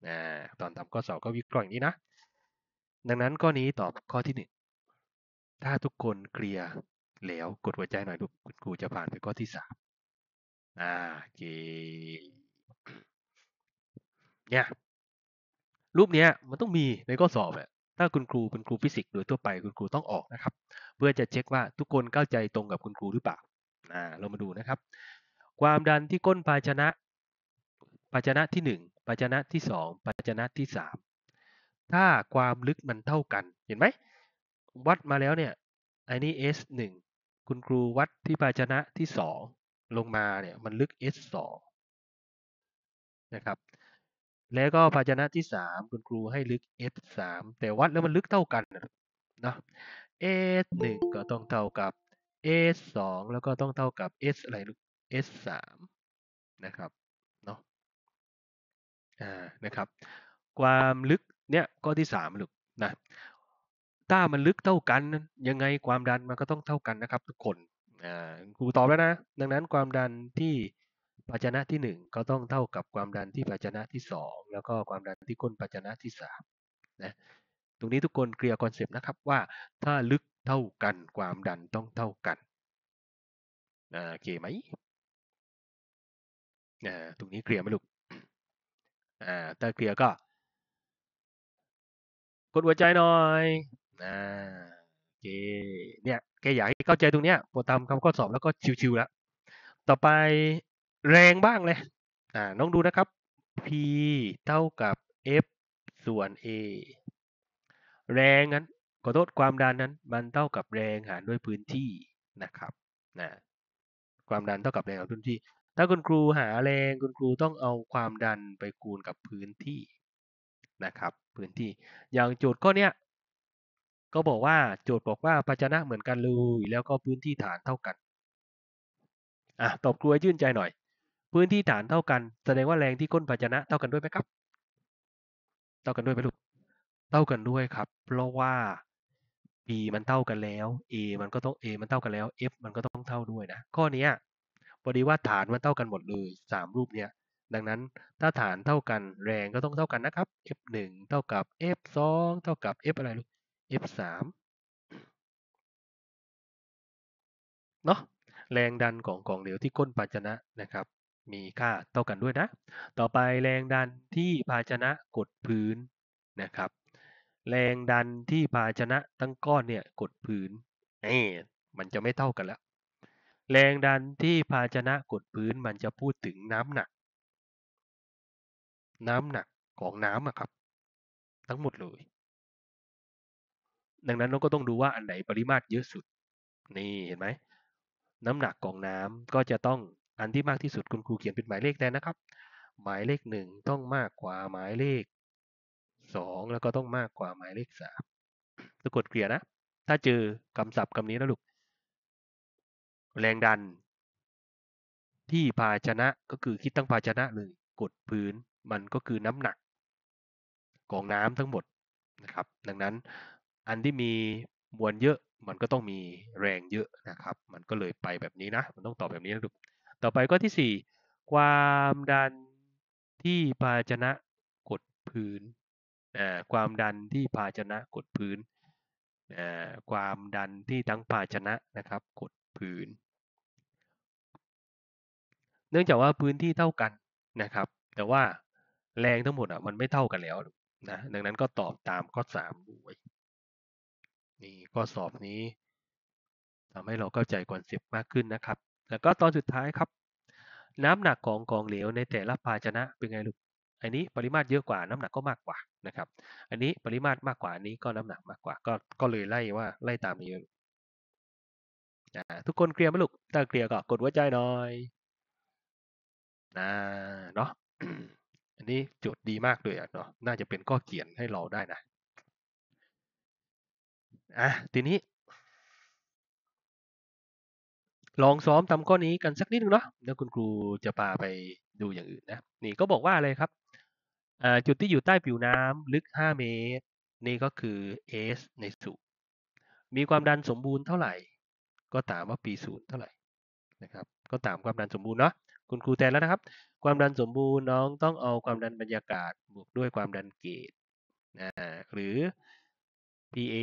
อ่าตอนทำข้อสอบก็วิเคราะห์อย่างนี้นะ ดังนั้นข้อนี้ตอบข้อที่หนึ่งถ้าทุกคนเคลียร์แล้วกดหัวใจหน่อยลูกคุณครูจะผ่านไปข้อที่สาม อ่าโอเคเนี่ยรูปเนี้ยมันต้องมีในข้อสอบอะถ้าคุณครูเป็นครูฟิสิกส์โดยทั่วไปคุณครูต้องออกนะครับ เพื่อจะเช็คว่าทุกคนเข้าใจตรงกับคุณครูหรือเปล่าอ่าเรามาดูนะครับ ความดันที่ก้นภาชนะภาชนะที่หนึ่งภาชนะที่สองภาชนะที่สามถ้าความลึกมันเท่ากันเห็นไหมวัดมาแล้วเนี่ยอันนี้ S หนึ่งคุณครูวัดที่ภาชนะที่สอง ลงมาเนี่ยมันลึก S สองนะครับ แล้วก็ภาชนะที่สามคุณครูให้ลึก S สามแต่วัดแล้วมันลึกเท่ากันนะ S หนึ่งก็ต้องเท่ากับ S สองแล้วก็ต้องเท่ากับ S อะไรลูก S สามนะครับเนาะอ่านะครับ ความลึกเนี่ยก็ที่สามลูกนะถ้ามันลึกเท่ากันยังไงความดันมันก็ต้องเท่ากันนะครับทุกคน อ่าครูตอบแล้วนะ ดังนั้นความดันที่ภาชนะที่หนึ่งก็ต้องเท่ากับความดันที่ภาชนะที่สองแล้วก็ความดันที่ก้นภาชนะที่สามนะตรงนี้ทุกคนเคลียร์ concept นะครับว่าถ้าลึกเท่ากันความดันต้องเท่ากันโอเคไหมตรงนี้เคลียร์ไหมลูกถ้าเคลียร์ก็ กดหัวใจหน่อยอ่าโอ เคเนี่ยแกอยากให้เข้าใจตรงเนี้ยพอทำคำข้อสอบแล้วก็ชิวๆแล้ว ต่อไปแรงบ้างเลยอ่าน้องดูนะครับ P เท่ากับ F ส่วน A แรงนั้นขอโทษความดันนั้น มันเท่ากับแรงหารด้วยพื้นที่นะครับนะความดันเท่ากับแรงหารพื้นที่ ถ้าคุณครูหาแรงคุณครูต้องเอาความดันไปคูณกับพื้นที่นะครับ พื้นที่อย่างโจทย์ข้อเนี้ย ก็บอกว่าโจทย์บอกว่าภาชนะเหมือนกันเลยแล้วก็พื้นที่ฐานเท่ากันอะตอบครูให้ชื่นใจหน่อย พื้นที่ฐานเท่ากัน แสดงว่าแรงที่ก้นภาชนะเท่ากันด้วยไหมครับ เท่ากันด้วยไหมลูกเท่ากันด้วยครับ เพราะว่า b มันเท่ากันแล้ว a มันก็ต้อง a มันเท่ากันแล้ว f มันก็ต้องเท่าด้วยนะข้อนี้พอดีว่าฐานมันเท่ากันหมดเลยสามรูปเนี้ยดังนั้นถ้าฐานเท่ากันแรงก็ต้องเท่ากันนะครับ f 1เท่ากับ f 2เท่ากับ f อะไรลูก f 3 เนาะแรงดันของของเหลวที่ก้นภาชนะนะครับ มีค่าเท่ากันด้วยนะ ต่อไปแรงดันที่ภาชนะกดพื้นนะครับ แรงดันที่ภาชนะตั้งก้อนเนี่ยกดพื้นนี่มันจะไม่เท่ากันแล้ว แรงดันที่ภาชนะกดพื้นมันจะพูดถึงน้ำหนัก น้ำหนักของน้ำอะครับ ทั้งหมดเลย ดังนั้นเราก็ต้องดูว่าอันไหนปริมาตรเยอะสุด นี่เห็นไหม น้ำหนักของน้ำก็จะต้องอันที่มากที่สุดคุณครูเขียนเป็นหมายเลขแทนนะครับ หมายเลขหนึ่งต้องมากกว่าหมายเลขสองแล้วก็ต้องมากกว่าหมายเลขสามทุกคนเคลียนะ ถ้าเจอคำศัพท์คำนี้นะลูก แรงดัน ที่ภาชนะก็คือคิดตั้งภาชนะเลยกดพื้นมันก็คือน้ำหนัก ของน้ำทั้งหมดนะครับ ดังนั้น อันที่มีมวลเยอะมันก็ต้องมีแรงเยอะนะครับ มันก็เลยไปแบบนี้นะ มันต้องตอบแบบนี้นะลูกต่อไปก็ที่ 4 ความดันที่ภาชนะกดพื้นความดันที่ภาชนะกดพื้นความดันที่ทั้งภาชนะนะครับกดพื้น เนื่องจากว่าพื้นที่เท่ากันนะครับ แต่ว่าแรงทั้งหมดอะมันไม่เท่ากันแล้วนะดังนั้นก็ตอบตามข้อสามด้วย นี่ข้อสอบนี้ทำให้เราเข้าใจคอนเซปต์มากขึ้นนะครับ แล้วก็ตอนสุดท้ายครับ น้ำหนักของกองเหลวในแต่ละภาชนะเป็นไงลูกอันนี้ปริมาตรเยอะกว่าน้ำหนักก็มากกว่านะครับ อันนี้ปริมาตรมากกว่านี้ก็น้ำหนักมากกว่า ก็ก็เลยไล่ว่าไล่ตามนี้ทุกคนเคลียร์ไหมลูกถ้าเคลียร์ก็กดหัวใจหน่อยนะเนาะอันนี้โจทย์ดีมากเลยอะเนาะน่าจะเป็นข้อเขียนให้เราได้นะ อะทีนี้ ลองซ้อมทำข้อนี้กันสักนิดนึงเนาะแล้วคุณครูจะพาไปดูอย่างอื่นนะนี่ก็บอกว่าอะไรครับจุดที่อยู่ใต้ผิวน้ำลึก 5 เมตร นี่ก็คือ S ในสูมีความดันสมบูรณ์เท่าไหร่ ก็ถามว่า P ศูนย์เท่าไหร่นะครับ ก็ตามความดันสมบูรณ์เนาะคุณครูแทนแล้วนะครับ ความดันสมบูรณ์น้องต้องเอาความดันบรรยากาศบวกด้วยความดันเกจนะหรือ PA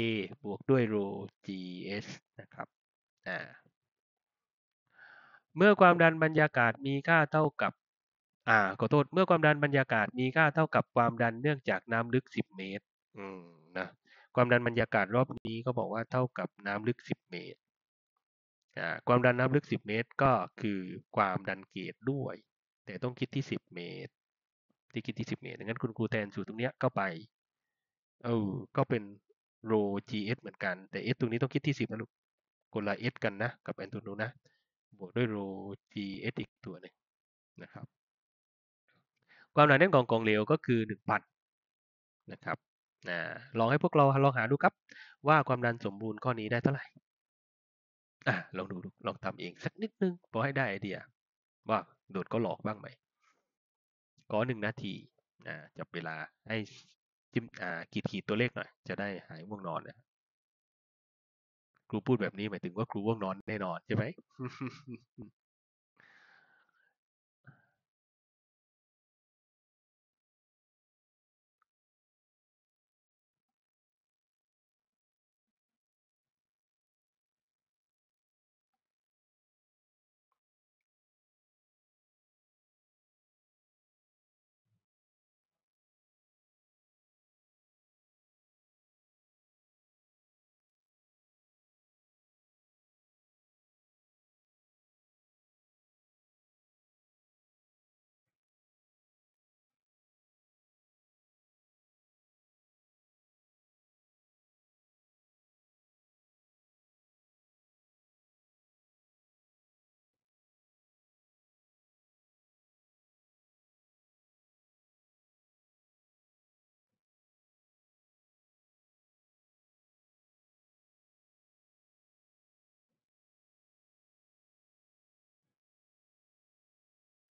บวกด้วย rho GS นะครับอ่าเมื่อความดันบรรยากาศมีค่าเท่ากับอ่าขอโทษ เมื่อความดันบรรยากาศมีค่าเท่ากับความดันเนื่องจากน้ำลึก 10 เมตร อืมนะ ความดันบรรยากาศรอบนี้ก็บอกว่าเท่ากับน้ำลึก 10 เมตร อ่า ความดันน้ำลึก 10 เมตร ก็คือความดันเกจด้วย แต่ต้องคิดที่ 10 เมตร ที่คิดที่ 10 เมตร งั้นคุณครูแทนสูตรตรงเนี้ยเข้าไป เออ ก็เป็น rho gs เหมือนกัน แต่ s ตรงนี้ต้องคิดที่ 10นะลูกคนละ s กันนะ กับแอนตัวนู้นนะ บวกด้วย rho gs อีกตัวหนึ่งนะครับ ความหนาแน่นของกองเหลวก็คือ 1,000 นะครับนะลองให้พวกเราลองหาดูครับ ว่าความดันสมบูรณ์ข้อนี้ได้เท่าไหร่อะลองดูลองทำเองสักนิดนึงพอให้ได้ไอเดีย ว่าโดดก็หลอกบ้างไหมก็หนึ่งนาทีอ่าจับเวลาให้ จิ้มอ่าขีดขีดตัวเลขหน่อย จะได้หายง่วงนอนนะครูพูดแบบนี้หมายถึงว่าครูง่วงนอนแน่นอนใช่ไหม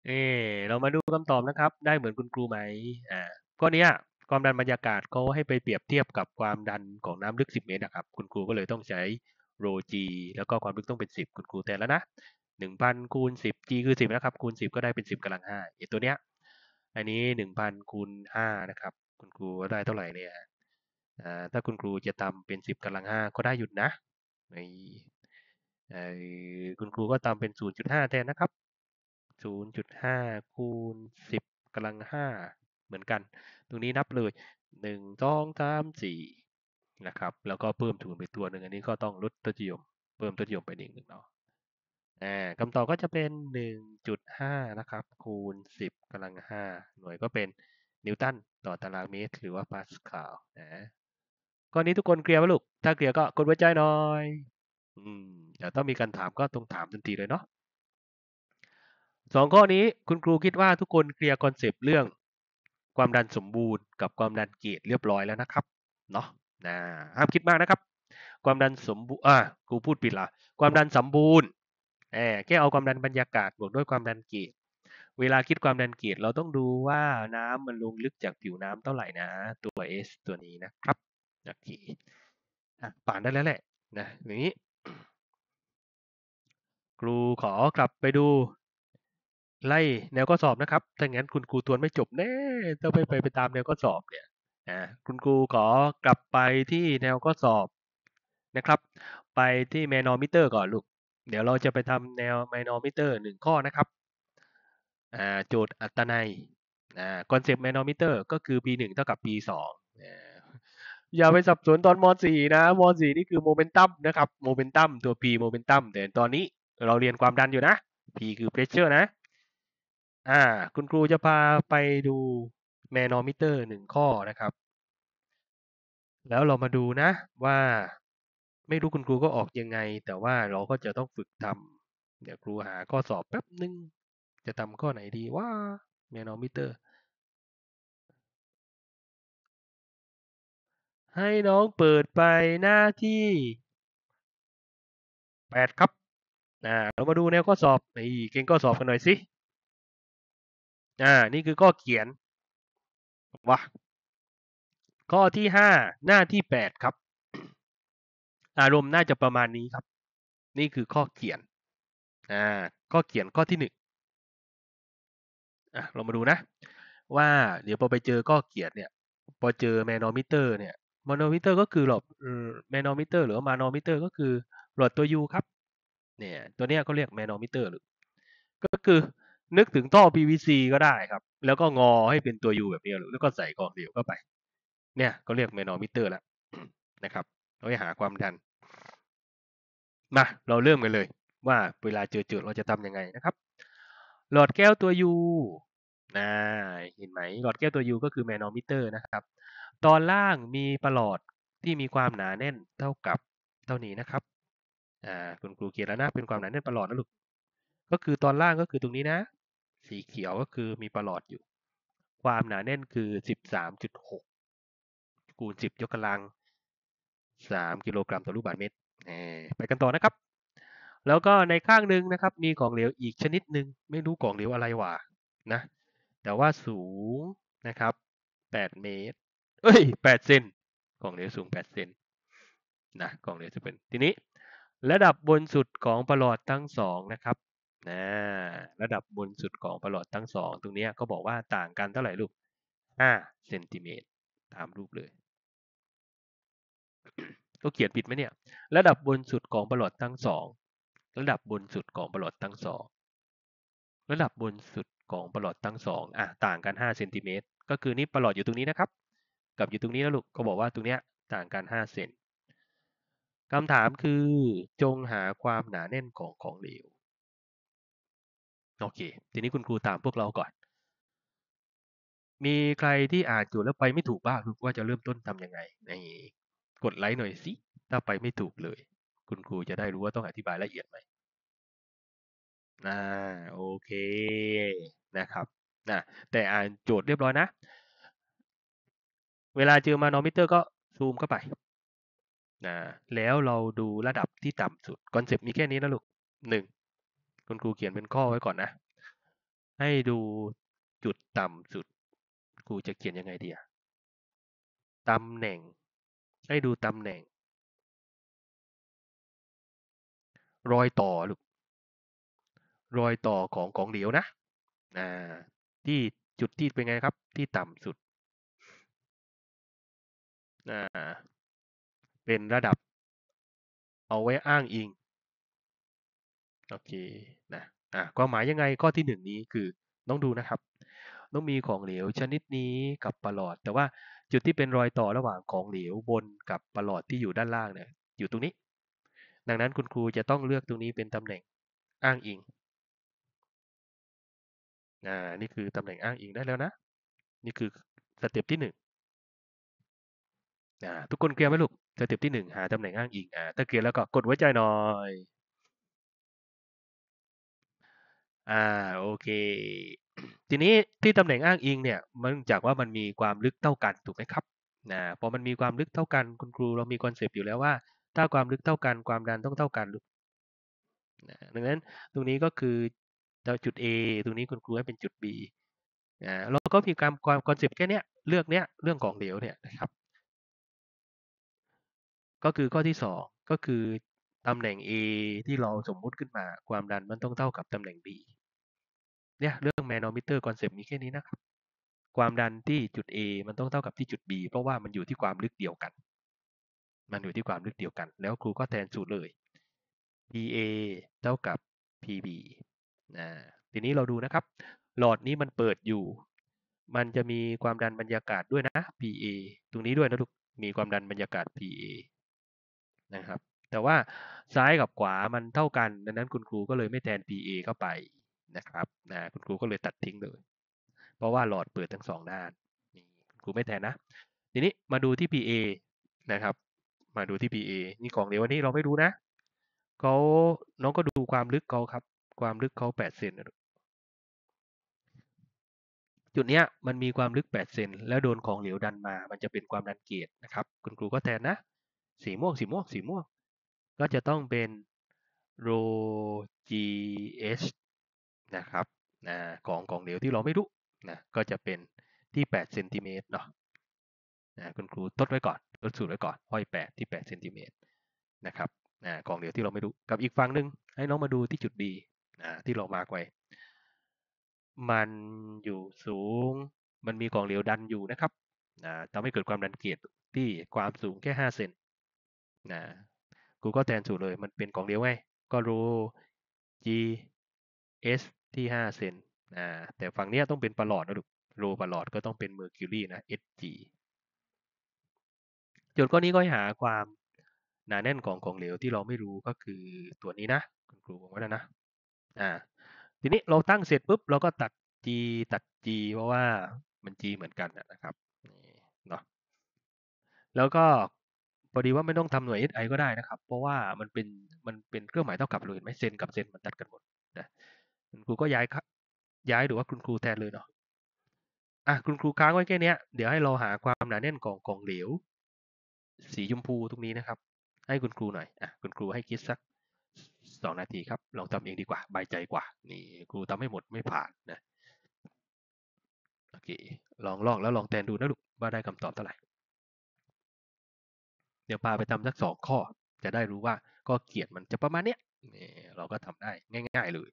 เออเรามาดูคำตอบนะครับ ได้เหมือนคุณครูไหมอ่าข้อเนี้ยความดันบรรยากาศเขาให้ไปเปรียบเทียบกับความดันของน้ำลึก 10 เมตรนะครับ คุณครูก็เลยต้องใช้โร G แล้วก็ความลึกต้องเป็น 10 คุณครูแทนแล้วนะ 1,000 คูณ 10 G คือ 10 นะครับ คูณ 10 ก็ได้เป็น 10กำลัง5ไอ้ตัวเนี้ย อันนี้ 1,000 คูณ 5 นะครับ คุณครูก็ได้เท่าไหร่เนี่ยอ่าถ้าคุณครูจะทำเป็น 10กำลัง 5 ก็ได้หยุดนะในคุณครูก็ทำเป็น 0.5 แทนนะครับ ศูนย์จุดห้าคูณสิบกำลังห้าเหมือนกัน ตรงนี้นับเลยหนึ่งสองสามสี่นะครับ แล้วก็เพิ่มถูนไปตัวหนึ่งอันนี้ก็ต้องลดตัวนิยม เพิ่มตัวนิยมไปหนึ่งหนึ่งเนาะอ่าคำตอบก็จะเป็นหนึ่งจุดห้านะครับ คูณสิบกำลังห้าหน่วยก็เป็นนิวตันต่อตารางเมตร หรือว่าปาสคาลนะข้อนนี้ทุกคนเคลียร์ไหมลูก ถ้าเคลียร์ก็กดหัวใจหน่อย อืมแต่ต้องมีการถามก็ต้องถามทันทีเลยเนาะ สองข้อนี้คุณครูคิดว่าทุกคนเคลียร์ concept เรื่อง ความดันสมบูรณ์กับความดันเกจเรียบร้อยแล้วนะครับเนาะนะห้ามคิดมากนะครับ ความดันสมบูรณ์อ่าครูพูดผิดละความดันสมบูรณ์ก็แค่เอาความดันบรรยากาศบวกด้วยความดันเกจเวลาคิดความดันเกจเราต้องดูว่าน้ำมันลงลึกจากผิวน้ำเท่าไหร่นะ ตัว S ตัวนี้นะครับโอเคอ่านได้แล้วแหละนะอย่างนี้ ครูขอกลับไปดู ไล่แนวข้อสอบนะครับ ถ้างั้นคุณครูทวนไม่จบแน่ถ้าไปไปไปตามแนวข้อสอบเนี่ยอ่าคุณครูขอกลับไปที่แนวข้อสอบนะครับ ไปที่แมนอมิเตอร์ก่อนลูก เดี๋ยวเราจะไปทำแนวแมนอมิเตอร์หนึ่งข้อนะครับอ่าโจทย์อัตนัยอ่า concept แมนอมิเตอร์ก็คือ p 1 เท่ากับ p 2อ่าอย่าไปสับสนตอนม .4 นะม .4 นี่คือโมเมนตัมนะครับโมเมนตัมตัว p โมเมนตัมแต่ตอนนี้เราเรียนความดันอยู่นะ p คือ pressure นะ อ่า คุณครูจะพาไปดูแมนอมิเตอร์หนึ่งข้อนะครับ แล้วเรามาดูนะว่าไม่รู้คุณครูก็ออกยังไง แต่ว่าเราก็จะต้องฝึกทำเดี๋ยวครูหาข้อสอบแป๊บหนึ่งจะทำข้อไหนดีว่าแมนอมิเตอร์ ให้น้องเปิดไปหน้าที่แปดครับอ่าเรามาดูแนวข้อสอบนี่เก่งข้อสอบกันหน่อยสิ อ่า นี่คือข้อเขียนว่าข้อที่ห้าหน้าที่แปดครับ อารมณ์น่าจะประมาณนี้ครับ นี่คือข้อเขียนอ่าข้อเขียนข้อที่หนึ่งอะเรามาดูนะ ว่าเดี๋ยวพอไปเจอก็เกียรติเนี่ย พอเจอแมนอมิเตอร์เนี่ยมานอมิเตอร์ก็คือหลอดแมนอมิเตอร์หรือมานอมิเตอร์ก็คือหลอดตัวยูครับเนี่ยตัวเนี้ยเขาเรียกแมนอมิเตอร์หรือก็คือ นึกถึงท่อ PVC ก็ได้ครับ แล้วก็งอให้เป็นตัวยูแบบนี้แล้วก็ใส่ของเหลวเข้าไป เนี่ยก็เรียกแมนอมิเตอร์แล้วนะครับเราจะหาความดัน มา เราเริ่มกันเลย ว่าเวลาเจอโจทย์เราจะทำยังไงนะครับ หลอดแก้วตัวยูนะเห็นไหมหลอดแก้วตัวยูก็คือแมนอมิเตอร์นะครับ ตอนล่างมีประหลอดที่มีความหนาแน่นเท่ากับเท่านี้นะครับอ่าคุณครูเขียนแล้วนะเป็นความหนาแน่นประหลอดนะลูกก็คือตอนล่างก็คือตรงนี้นะ สีเขียวก็คือมีประหลอดอยู่ ความหนาแน่นคือสิบสามจุดหกคูณสิบยกกำลังสามกิโลกรัมต่อลูกบาศก์เมตรไปกันต่อนะครับ แล้วก็ในข้างหนึ่งนะครับ มีของเหลวอีกชนิดหนึ่งไม่รู้ของเหลวอะไรวะนะ แต่ว่าสูงนะครับแปดเมตร เอ้ยแปดเซนของเหลวสูงแปดเซนนะของเหลวจะเป็นทีนี้ ระดับบนสุดของประหลอดทั้งสองนะครับ นะระดับบนสุดของประหลอดทั้งสองตรงนี้ก็บอกว่าต่างกันเท่าไหร่ลูกห้าเซนติเมตรตามรูปเลยก็เขียนผิดไหมเนี่ย ระดับบนสุดของประหลอดทั้งสองระดับบนสุดของประหลอดทั้งสองระดับบนสุดของประหลอดทั้งสองอะต่างกัน5เซนติเมตรก็คือนี่ประหลอดอยู่ตรงนี้นะครับ กับอยู่ตรงนี้นะลูกก็บอกว่าตรงเนี้ยต่างกัน5เซนคำถามคือจงหาความหนาแน่นของของเหลว โอเค ทีนี้คุณครูตามพวกเราก่อน มีใครที่อ่านโจทย์แล้วไปไม่ถูกบ้างว่าจะเริ่มต้นทำยังไงในกดไลค์หน่อยสิถ้าไปไม่ถูกเลย คุณครูจะได้รู้ว่าต้องอธิบายละเอียดไหมอ่าโอเคนะครับนะแต่อ่านโจทย์เรียบร้อยนะ เวลาเจอมานอมิเตอร์ก็ซูมเข้าไปนะแล้วเราดูระดับที่ต่ำสุด concept มีแค่นี้นะลูกหนึ่ง คุณครูเขียนเป็นข้อไว้ก่อนนะ ให้ดูจุดต่ำสุด ครูจะเขียนยังไงดีอะตำแหน่ง ให้ดูตำแหน่ง รอยต่อลูก รอยต่อของของเหลวนะอ่าที่จุดที่เป็นไงครับ ที่ต่ำสุดอ่าเป็นระดับเอาไว้อ้างอิง โอเค อ่าความหมายยังไงข้อที่หนึ่งนี้คือต้องดูนะครับ ต้องมีของเหลวชนิดนี้กับประหลอด แต่ว่าจุดที่เป็นรอยต่อระหว่างของเหลวบนกับประหลอดที่อยู่ด้านล่างเนี่ยอยู่ตรงนี้ ดังนั้นคุณครูจะต้องเลือกตรงนี้เป็นตำแหน่งอ้างอิงอ่านี่คือตำแหน่งอ้างอิงได้แล้วนะ นี่คือ step ที่หนึ่งอ่าทุกคนเคลียร์ไหมลูก step ที่หนึ่งหาตำแหน่งอ้างอิงอ่าถ้าเคลียร์แล้วก็กดหัวใจหน่อย อ่าโอเค ทีนี้ที่ตำแหน่งอ้างอิงเนี่ยเนื่องจากว่ามันมีความลึกเท่ากันถูกไหมครับนะพอมันมีความลึกเท่ากันคุณครูเรามี concept อยู่แล้วว่า ถ้าความลึกเท่ากันความดันต้องเท่ากันนะดังนั้นตรงนี้ก็คือจุด A ตรงนี้คุณครูให้เป็นจุด B นะเราก็มีการความ concept แค่นี้ลูกเนี้ยเรื่องของเหลวเนี่ยนะครับ ก็คือข้อที่สองก็คือตำแหน่ง A ที่เราสมมุติขึ้นมาความดันมันต้องเท่ากับตำแหน่ง B เนี่ยเรื่องแมนอมิเตอร์ concept มีแค่นี้นะครับความดันที่จุด A มันต้องเท่ากับที่จุด B เพราะว่ามันอยู่ที่ความลึกเดียวกัน มันอยู่ที่ความลึกเดียวกัน แล้วครูก็แทนสูตรเลย PA เท่ากับ PB นะทีนี้เราดูนะครับ หลอดนี้มันเปิดอยู่ มันจะมีความดันบรรยากาศด้วยนะ PA ตรงนี้ด้วยนะทุกมีความดันบรรยากาศ PA นะครับ แต่ว่าซ้ายกับขวามันเท่ากัน ดังนั้นคุณครูก็เลยไม่แทน PA เข้าไป นะครับนะคุณครูก็เลยตัดทิ้งเลย เพราะว่าหลอดเปิดทั้งสองด้านนี่ครูไม่แทนนะ ทีนี้มาดูที่ PA นะครับ มาดูที่ PA นี่ของเดี๋ยววันนี้เราไม่รู้นะเขาน้องก็ดูความลึกเขาครับ ความลึกเขาแปดเซนจุดเนี้ยมันมีความลึก8เซนแล้วโดนของเหลวดันมา มันจะเป็นความดันเกตนะครับ คุณครูก็แทนนะ สีม่วงสีม่วงสีม่วง ก็จะต้องเป็นโร GH นะครับนะของของเหลวที่เราไม่รู้นะก็จะเป็นที่8เซนติเมตรเนาะนะคุณครูทดไว้ก่อนทดสูตรไว้ก่อนห้อย 8 ที่8เซนติเมตรนะครับนะของเหลวที่เราไม่รู้กับอีกฝั่งหนึ่งให้น้องมาดูที่จุด B นะที่เรามาร์กไว้ มันอยู่สูงมันมีของเหลวดันอยู่นะครับนะทำให้เกิดความดันเกียรที่ความสูงแค่ 5 เซนนะกูก็แทนสูตรเลยมันเป็นของเหลวไงก็รู g s ที่5เซนนะแต่ฝั่งนี้ต้องเป็นประหลอดนะลูกโรประหลอดก็ต้องเป็นเมอร์คิวรีนะ Hg โจทย์ข้อนี้ก็หาความหนาแน่นของของเหลวที่เราไม่รู้ก็คือตัวนี้นะคุณครูบอกไว้แล้วนะอ่าทีนี้เราตั้งเสร็จปุ๊บเราก็ตัด g ตัด g เพราะว่ามัน g เหมือนกันนะครับเนาะแล้วก็พอดีว่าไม่ต้องทำหน่วย SI ก็ได้นะครับ เพราะว่ามันเป็นมันเป็นเครื่องหมายเท่ากับเลยเห็นไหมเซนกับเซนมันตัดกันหมดนะ คุณครูก็ย้ายย้ายหรือว่าคุณครูแทนเลยเนาะอะคุณครูค้างไว้แค่นี้เดี๋ยวให้เราหาความหนาแน่นของของเหลว สีชมพูตรงนี้นะครับ ให้คุณครูหน่อยอะคุณครูให้คิดสักสองนาทีครับลองทำเองดีกว่าใบใจกว่า นี่ครูทำให้หมดไม่ผ่านนะโอเคลองลอกแล้วลองแทนดูนะลูกว่าได้คำตอบเท่าไหร่เดี๋ยวพาไปทำสักสองข้อ จะได้รู้ว่าก็เกียรติมันจะประมาณเนี้ยนี่เราก็ทำได้ง่าย ๆ เลย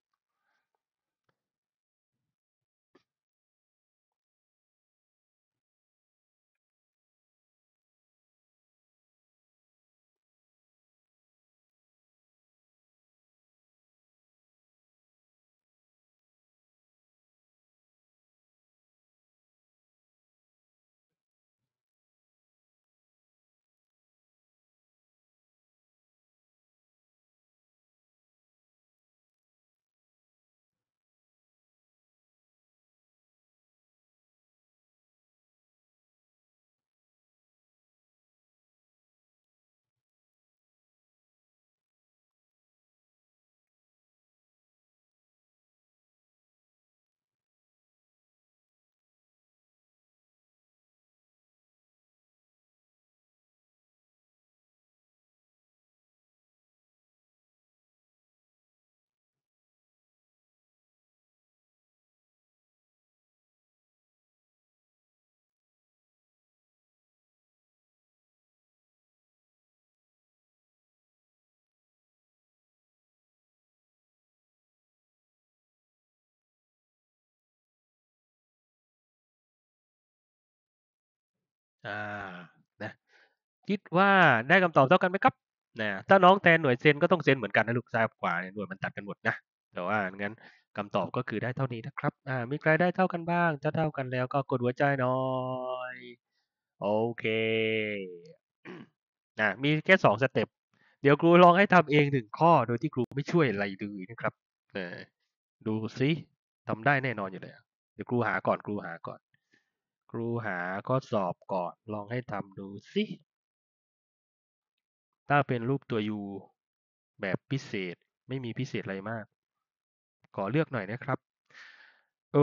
อ่านะคิดว่าได้คำตอบเท่ากันไหมครับนะถ้าน้องแทนหน่วยเซนก็ต้องเซนเหมือนกันนะลูกซ้ายขวาหน่วยมันตัดกันหมดนะแต่ว่างั้นคำตอบก็คือได้เท่านี้นะครับอ่ามีใครได้เท่ากันบ้างถ้าเท่ากันแล้วก็กดหัวใจหน่อยโอเคอ่ามีแค่สองสเต็ปเดี๋ยวครูลองให้ทำเองหนึ่งข้อโดยที่ครูไม่ช่วยอะไรเลยนะครับเออดูซิทำได้แน่นอนอยู่เลยเดี๋ยวครูหาก่อนครูหาก่อน ครูหาข้อสอบก่อนลองให้ทำดูสิถ้าเป็นรูปตัว U แบบพิเศษไม่มีพิเศษอะไรมาก ขอเลือกหน่อยนะครับโอ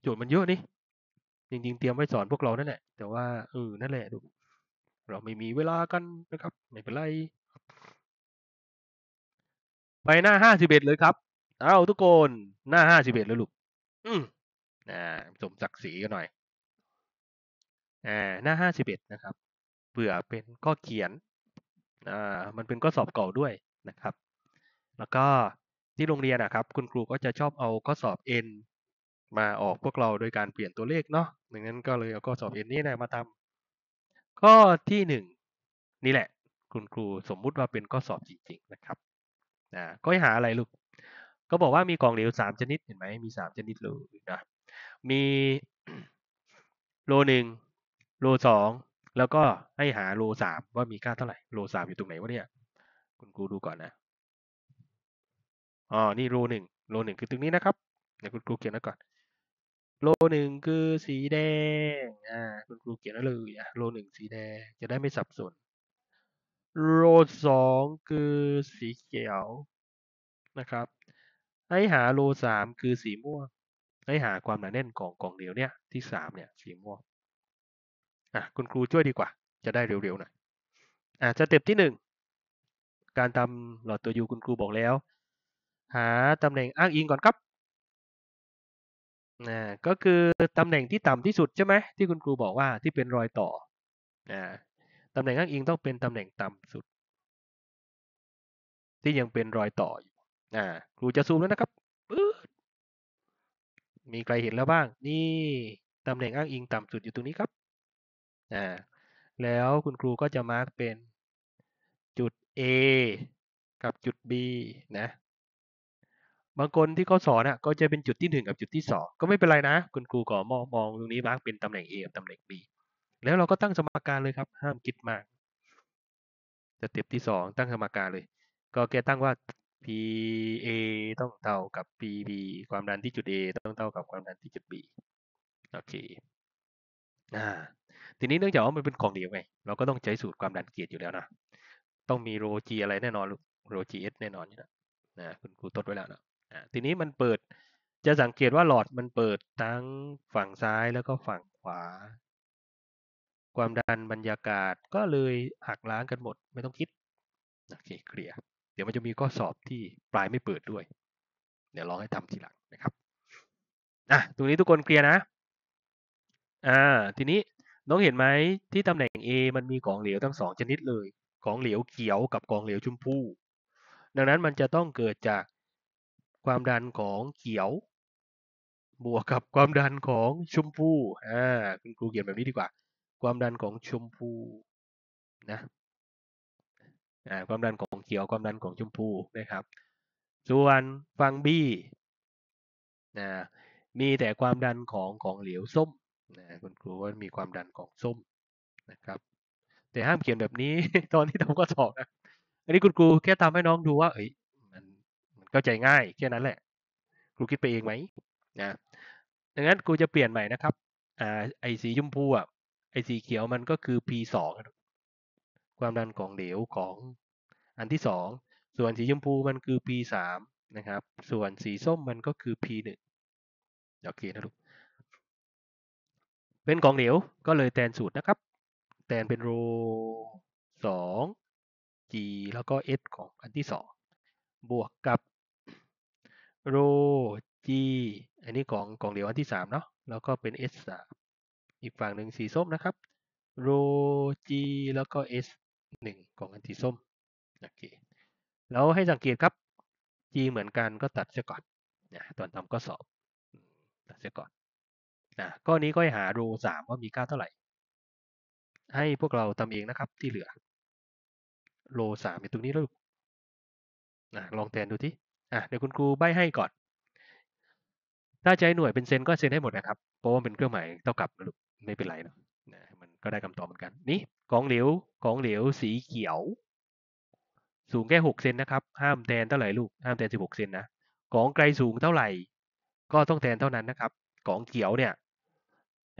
โจทย์มันเยอะนี่จริงๆ เตรียมไว้สอนพวกเรานั่นแหละ แต่ว่าเออนั่นแหละดูเราไม่มีเวลากันนะครับ ไม่เป็นไร ไปหน้าห้าสิบเอ็ดเลยครับ เอาทุกคนหน้าห้าสิบเอ็ดเลยลูกอืมอ่าสมศักดิ์ศรีกันหน่อยอ่าหน้าห้าสิบเอ็ดนะครับเผื่อเป็นข้อเขียนอ่ามันเป็นข้อสอบเก่าด้วยนะครับ แล้วก็ที่โรงเรียนนะครับ คุณครูก็จะชอบเอาข้อสอบ N มาออกพวกเราโดยการเปลี่ยนตัวเลขเนาะดังนั้นก็เลยเอาข้อสอบ N นี้นะมาทำข้อที่หนึ่งนี่แหละ คุณครูสมมุติว่าเป็นข้อสอบจริง ๆ นะครับอ่าก็หาอะไรลูก ก็บอกว่ามีของเหลวสามชนิดเห็นไหมมีสามชนิดเลยนะมีโลหนึ่งโลสองแล้วก็ให้หาโลสามว่ามีค่าเท่าไหร่โลสามอยู่ตรงไหนวะเนี่ยคุณครูดูก่อนนะอ๋อนี่โลหนึ่งโลหนึ่งคือตรงนี้นะครับเดี๋ยวคุณครูเขียนไว้ก่อนโลหนึ่งคือสีแดงอ่าคุณครูเขียนไว้เลยอะโลหนึ่งสีแดงจะได้ไม่สับสนโลสองคือสีเขียวนะครับ ให้หาโลสามคือสีม่วงให้หาความหนาแน่นของกล่องเหลวเนี่ยที่สามเนี่ยสีม่วงอะคุณครูช่วยดีกว่า จะได้เร็วๆหน่อยอะสเต็ปที่หนึ่งการทำหลอดตัวยูคุณครูบอกแล้ว หาตำแหน่งอ้างอิงก่อนครับอ่าก็คือตำแหน่งที่ต่ำที่สุดใช่ไหมที่คุณครูบอกว่าที่เป็นรอยต่ออ่าตำแหน่งอ้างอิงต้องเป็นตำแหน่งต่ำสุด ที่ยังเป็นรอยต่อ อ่าครูจะซูมแล้วนะครับปึ๊ดมีใครเห็นแล้วบ้าง นี่ตำแหน่งอ้างอิงต่ำสุดอยู่ตรงนี้ครับอ่าแล้วคุณครูก็จะมาร์กเป็นจุด A กับจุด B นะ บางคนที่เขาสอนอะก็จะเป็นจุดที่หนึ่งกับจุดที่สองก็ไม่เป็นไรนะ คุณครูก็มองมองตรงนี้ mark เป็นตำแหน่ง A กับตำแหน่ง B แล้วเราก็ตั้งสมการเลยครับ ห้ามคิดมาก step ที่สองตั้งสมการเลย ก็แค่ตั้งว่า PA ต้องเท่ากับ PB ความดันที่จุด A ต้องเท่ากับความดันที่จุด B โอเคอ่าทีนี้เนื่องจากว่ามันเป็นของเหลวไง เราก็ต้องใช้สูตรความดันเกียรอยู่แล้วนะ ต้องมี rho g อะไรแน่นอน rho g h แน่นอนอยู่แล้วนะคุณครูทดไว้แล้วนะอ่าทีนี้มันเปิดจะสังเกตว่าหลอดมันเปิดทั้งฝั่งซ้ายแล้วก็ฝั่งขวา ความดันบรรยากาศก็เลยหักล้างกันหมดไม่ต้องคิด โอเคเคลียร์ เดี๋ยวมันจะมีข้อสอบที่ปลายไม่เปิดด้วย เดี๋ยวลองให้ทำทีหลังนะครับอะตรงนี้ทุกคนเคลียร์นะอ่าทีนี้น้องเห็นไหมที่ตำแหน่ง A มันมีของเหลวทั้งสองชนิดเลย ของเหลวเขียวกับของเหลวชมพูดังนั้นมันจะต้องเกิดจากความดันของเขียว บวกกับความดันของชมพูอ่าคุณครูเขียนแบบนี้ดีกว่า ความดันของชมพูนะ ความดันของเขียวความดันของชมพูนะครับ ส่วนฝั่ง B นะมีแต่ความดันของของเหลวส้มนะคุณครูว่ามีความดันของส้มนะครับ แต่ห้ามเขียนแบบนี้ตอนที่ทำข้อสอบนะอันนี้คุณครูแค่ทำให้น้องดูว่าเอ้ยมันเข้าใจง่ายแค่นั้นแหละ ครูคิดไปเองไหมนะดังนั้นครูจะเปลี่ยนใหม่นะครับอ่าไอสีชมพูอะไอสีเขียวมันก็คือ P สอง ความดันของเหลวของอันที่สองส่วนสีชมพูมันคือ P สามนะครับ ส่วนสีส้มมันก็คือ P หนึ่งโอเคนะลูก เป็นของเหลวก็เลยแทนสูตรนะครับ แทนเป็นโรสอง G แล้วก็ S ของอันที่สองบวกกับโร G อันนี้ของของเหลวอันที่สามเนาะ แล้วก็เป็น S สามอีกฝั่งหนึ่งสีส้มนะครับโร G แล้วก็ S หนึ่งของอันทีส้มโอเคแล้วให้สังเกตครับ G เหมือนกันก็ตัดเสียก่อนนะตอนทำก็สอบตัดเสียก่อนนะข้อนี้ก็ให้หาโรสามว่ามีค่าเท่าไหร่ ให้พวกเราทำเองนะครับที่เหลือโรสามอยู่ตรงนี้แลูกนะลองแทนดูที่อะเดี๋ยวคุณครูใบให้ก่อน ถ้าใช้หน่วยเป็นเซนก็เซนให้หมดนะครับ เพราะว่าเป็นเครื่องหมายเท่ากับนะลูกไม่เป็นไรเนาะ ก็ได้คำตอบเหมือนกัน นี่ของเหลวของเหลวสีเขียว สูงแค่หกเซนนะครับ ห้ามแทนเท่าไหร่ลูก ห้ามแทนสิบหกเซนนะ ของไกลสูงเท่าไหร่ ก็ต้องแทนเท่านั้นนะครับ ของเขียวเนี่ย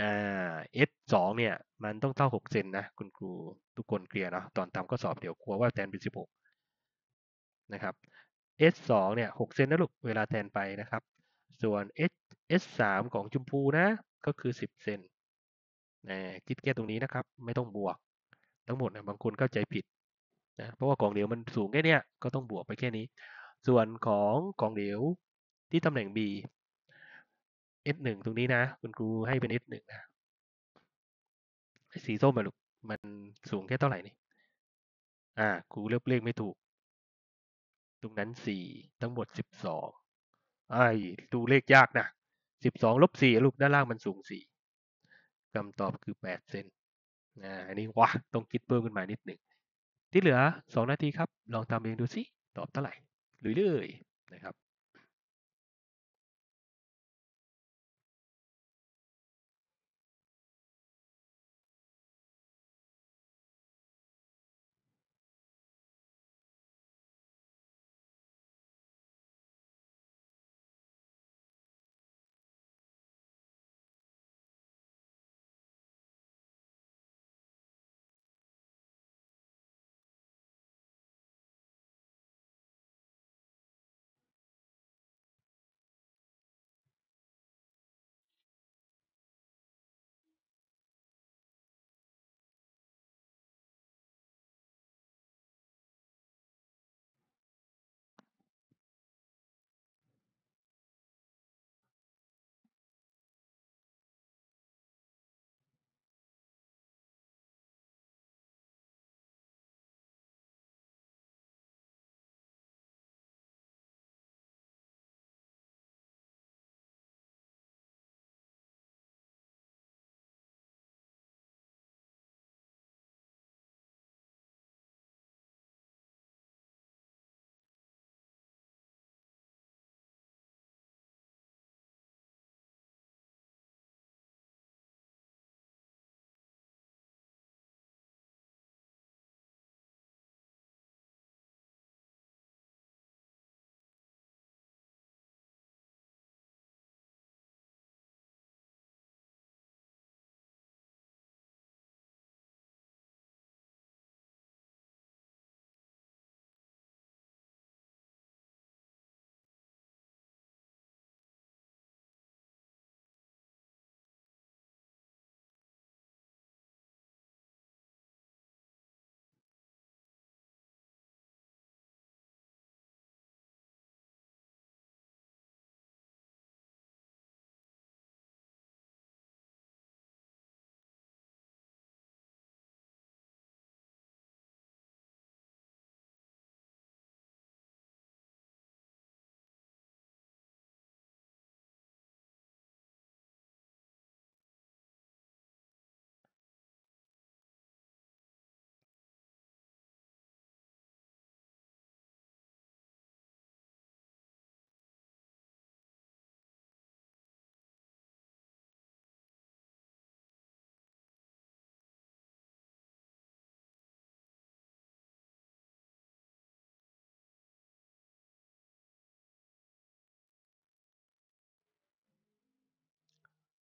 อ่า S สองเนี่ย มันต้องเท่าหกเซนนะ คุณครูทุกคนเคลียร์เนาะ ตอนทำข้อสอบเดี๋ยวกลัวว่าแทนเป็นสิบหกนะครับ S สองเนี่ยหกเซนนะลูก เวลาแทนไปนะครับ ส่วน S S สามของชมพูนะ ก็คือสิบเซน นะคิดแค่ตรงนี้นะครับ ไม่ต้องบวก ทั้งหมดนะบางคนเข้าใจผิดนะเพราะว่าของเหลวมันสูงแค่เนี้ยก็ต้องบวกไปแค่นี้ ส่วนของของเหลวที่ตำแหน่ง B S หนึ่งตรงนี้นะ คุณครูให้เป็น S หนึ่งนะสีส้มมาลูกมันสูงแค่เท่าไหร่นี่อ่าครูเลือกเลขไม่ถูก ตรงนั้นสี่ทั้งหมดสิบสองไอ้ดูเลขยากนะสิบสองลบสี่ลูกด้านล่างมันสูงสี่ คำตอบคือ 8 เซนนะอันนี้ว้าต้องคิดเพิ่มขึ้นมานิดหนึ่ง ที่เหลือ 2 นาทีครับ ลองทำเองดูสิ ตอบเท่าไหร่เรื่อยๆนะครับ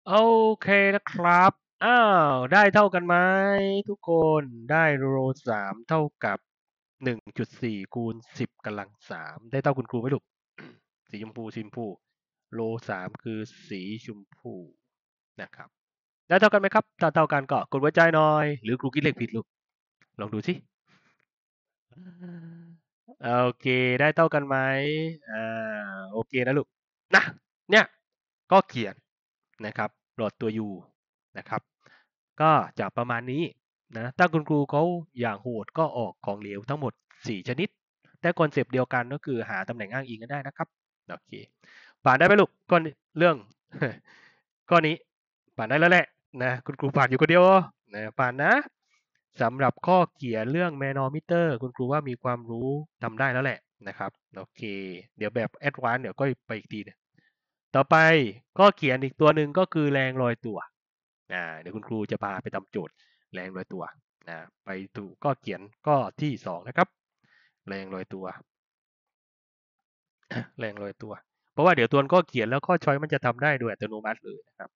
โอเคนะครับ อ้าว ได้เท่ากันไหมทุกคนได้โรสามเท่ากับหนึ่งจุดสี่คูณสิบกำลังสามได้เท่าคุณครูไหมลูกสีชมพูชมพูโรสามคือสีชมพูนะครับ ได้เท่ากันไหมครับถ้าเท่ากันก็กดหัวใจหน่อย หรือครูคิดเลขผิดลูกลองดูสิโอเคได้เท่ากันไหมอ่าโอเคนะลูกนะเนี่ยข้อเขียน นะครับหลอดตัว U นะครับ ก็จะประมาณนี้นะถ้าคุณครูเขาอย่างโหดก็ออกของเหลวทั้งหมด 4 ชนิด แต่ concept เดียวกันก็คือหาตำแหน่งอ้างอิงกันได้นะครับโอเคผ่านได้ไหมลูกก้อนเรื่องข้อนนี้ผ่านได้แล้วแหละนะคุณครูผ่านอยู่คนเดียวนะผ่านนะสำหรับข้อเขียนเรื่องแมนอมิเตอร์ คุณครูว่ามีความรู้ทำได้แล้วแหละนะครับโอเค เดี๋ยวแบบ advance เดี๋ยวก็ไปอีกทีนะ ต่อไปข้อเขียนอีกตัวหนึ่งก็คือแรงลอยตัวอ่าเดี๋ยวคุณครูจะพาไปทำโจทย์แรงลอยตัวนะไปดูข้อเขียนข้อที่สองนะครับ แรงลอยตัว แรงลอยตัว เพราะว่าเดี๋ยวตัวข้อเขียนแล้วข้อ choice มันจะทำได้โดยอัตโนมัติเลยนะครับ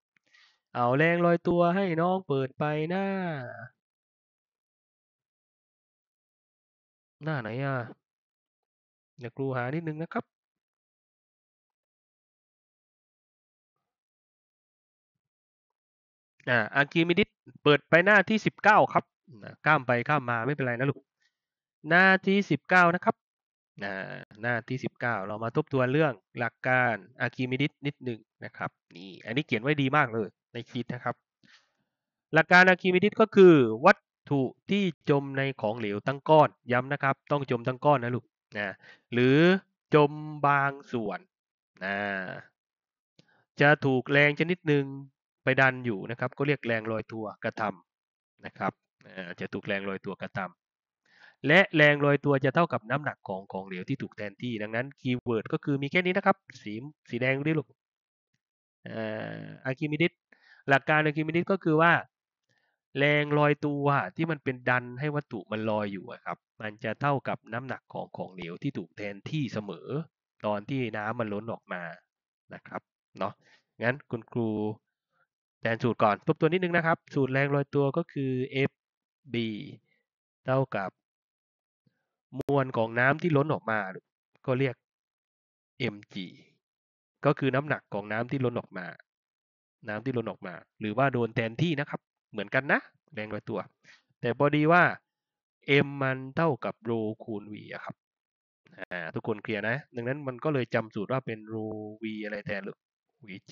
เอาแรงลอยตัวให้น้องเปิดไปหน้า หน้าไหนอะเดี๋ยวครูหานิดนึงนะครับ อ่าอาร์คิมิดิสเปิดไปหน้าที่สิบเก้าครับนะข้ามไปข้ามมาไม่เป็นไรนะลูก หน้าที่สิบเก้านะครับอ่าหน้าที่สิบเก้าเรามาทบทวนเรื่องหลักการอาร์คิมิดิสนิดหนึ่งนะครับนี่อันนี้เขียนไว้ดีมากเลยในชีทนะครับ หลักการอาร์คิมิดิสก็คือ วัตถุที่จมในของเหลวทั้งก้อนย้ำนะครับ ต้องจมทั้งก้อนนะลูกนะหรือจมบางส่วนนะจะถูกแรงชนิดหนึ่ง ไปดันอยู่นะครับ ก็เรียกแรงลอยตัวกระทำนะครับจะถูกแรงลอยตัวกระทำและแรงลอยตัวจะเท่ากับน้ำหนักของของเหลวที่ถูกแทนที่ดังนั้น keyword ก็คือมีแค่นี้นะครับ สีสีแดงดูดิลูกอาร์คิมิดิสหลักการอาร์คิมิดิสก็คือว่า แรงลอยตัวที่มันเป็นดันให้วัตถุมันลอยอยู่ครับ มันจะเท่ากับน้ำหนักของของเหลวที่ถูกแทนที่เสมอ ตอนที่น้ำมันล้นออกมานะครับเนาะงั้นคุณครู แทนสูตรก่อนทบทวนิดนึงนะครับ สูตรแรงลอยตัวก็คือ FB เท่ากับ มวลของน้ำที่ล้นออกมา ก็เรียก mg ก็คือน้ำหนักของน้ำที่ล้นออกมา น้ำที่ล้นออกมา หรือว่าโดนแทนที่นะครับ เหมือนกันนะ แรงลอยตัว แต่พอดีว่า m มันเท่ากับโรคูณ v อะครับทุกคนเคลียร์นะ ดังนั้นมันก็เลยจำสูตรว่าเป็นโร v อะไรแทนหรือ vg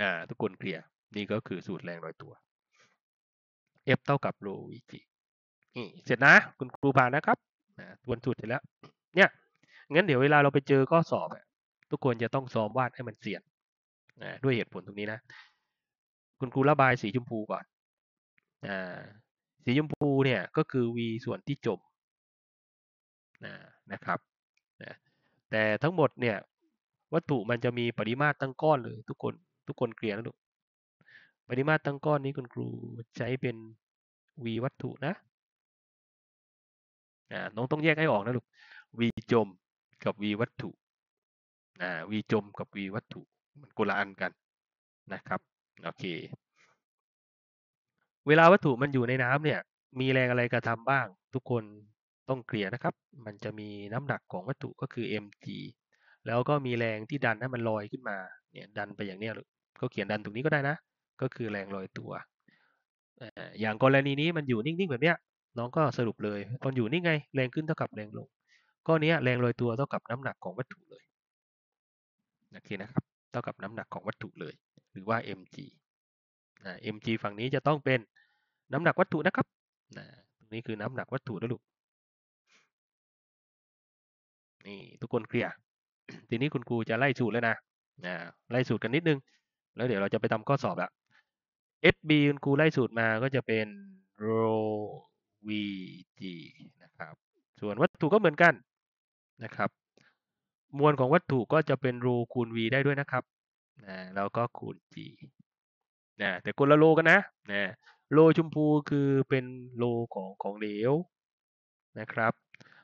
อ่าทุกคนเคลียร์ นี่ก็คือสูตรแรงลอยตัว f เท่ากับโร vg นี่เสร็จนะคุณครูผ่านนะครับทวนสูตรเสร็จแล้ว เนี่ยงั้นเดี๋ยวเวลาเราไปเจอข้อสอบทุกคนจะต้องซ้อมวาดให้มันเสียนด้วยเหตุผลตรงนี้นะ คุณครูระบายสีชมพูก่อนสีชมพูเนี่ยก็คือ v ส่วนที่จมนะครับแต่ทั้งหมดเนี่ยวัตถุมันจะมีปริมาตรตั้งก้อนเลยทุกคนทุกคนเคลียร์นะลูก ปริมาตรตั้งก้อนนี้คุณครูใช้เป็น v วัตถุนะอ่าน้องต้องแยกให้ออกนะลูก v จมกับ v วัตถุอ่า v จมกับ v วัตถุ มันคนละอันกันนะครับ โอเค เวลาวัตถุมันอยู่ในน้ำเนี่ย มีแรงอะไรกระทำบ้าง ทุกคนต้องเคลียร์นะครับ มันจะมีน้ำหนักของวัตถุก็คือ mg แล้วก็มีแรงที่ดันให้มันลอยขึ้นมา เนี่ยดันไปอย่างเนี้ยก็เขียนดันตรงนี้ก็ได้นะ ก็คือแรงลอยตัว อย่างกรณีนี้มันอยู่นิ่งๆแบบเนี้ยน้องก็สรุปเลยตอนอยู่นี่ไง แรงขึ้นเท่ากับแรงลงก็เนี้ยแรงลอยตัวเท่ากับน้ำหนักของวัตถุเลยโอเคนะครับ เท่ากับน้ำหนักของวัตถุเลย หรือว่า mg mg ฝั่งนี้จะต้องเป็นน้ำหนักวัตถุนะครับตรงนี้คือน้ำหนักวัตถุนะลูกนี่ทุกคนเคลียร์ทีนี้คุณครูจะไล่สูตรแล้วนะไล่สูตรกันนิดนึง แล้วเดี๋ยวเราจะไปทำข้อสอบละ FB คุณครูไล่สูตรมาก็จะเป็น rho VG นะครับ ส่วนวัตถุก็เหมือนกันนะครับ มวลของวัตถุก็จะเป็น rho คูณ V ได้ด้วยนะครับนะแล้วก็คูณ G นะแต่คนละโลกันนะนะโลชมพูคือเป็นโลของของเหลวนะครับ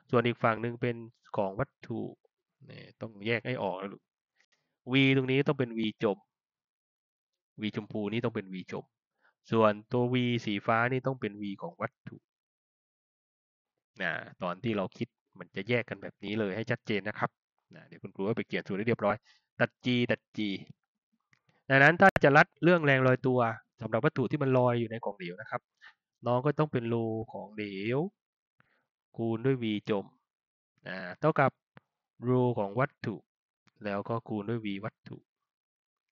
ส่วนอีกฝั่งหนึ่งเป็นของวัตถุนะต้องแยกให้ออกนะ V ตรงนี้ต้องเป็น V จม v ชมพูนี่ต้องเป็น v จมส่วนตัว v สีฟ้านี่ต้องเป็น v ของวัตถุนะตอนที่เราคิดมันจะแยกกันแบบนี้เลยให้ชัดเจนนะครับนะเดี๋ยวคุณครูก็ไปเขียนสูตรให้เรียบร้อย ตัด g ตัด g ดังนั้นถ้าจะรัดเรื่องแรงลอยตัวสำหรับวัตถุที่มันลอยอยู่ในกล่องเหลวนะครับ น้องก็ต้องเป็นโลของเหลว คูณด้วย v จมนะเท่ากับโลของวัตถุ แล้วก็คูณด้วย v วัตถุ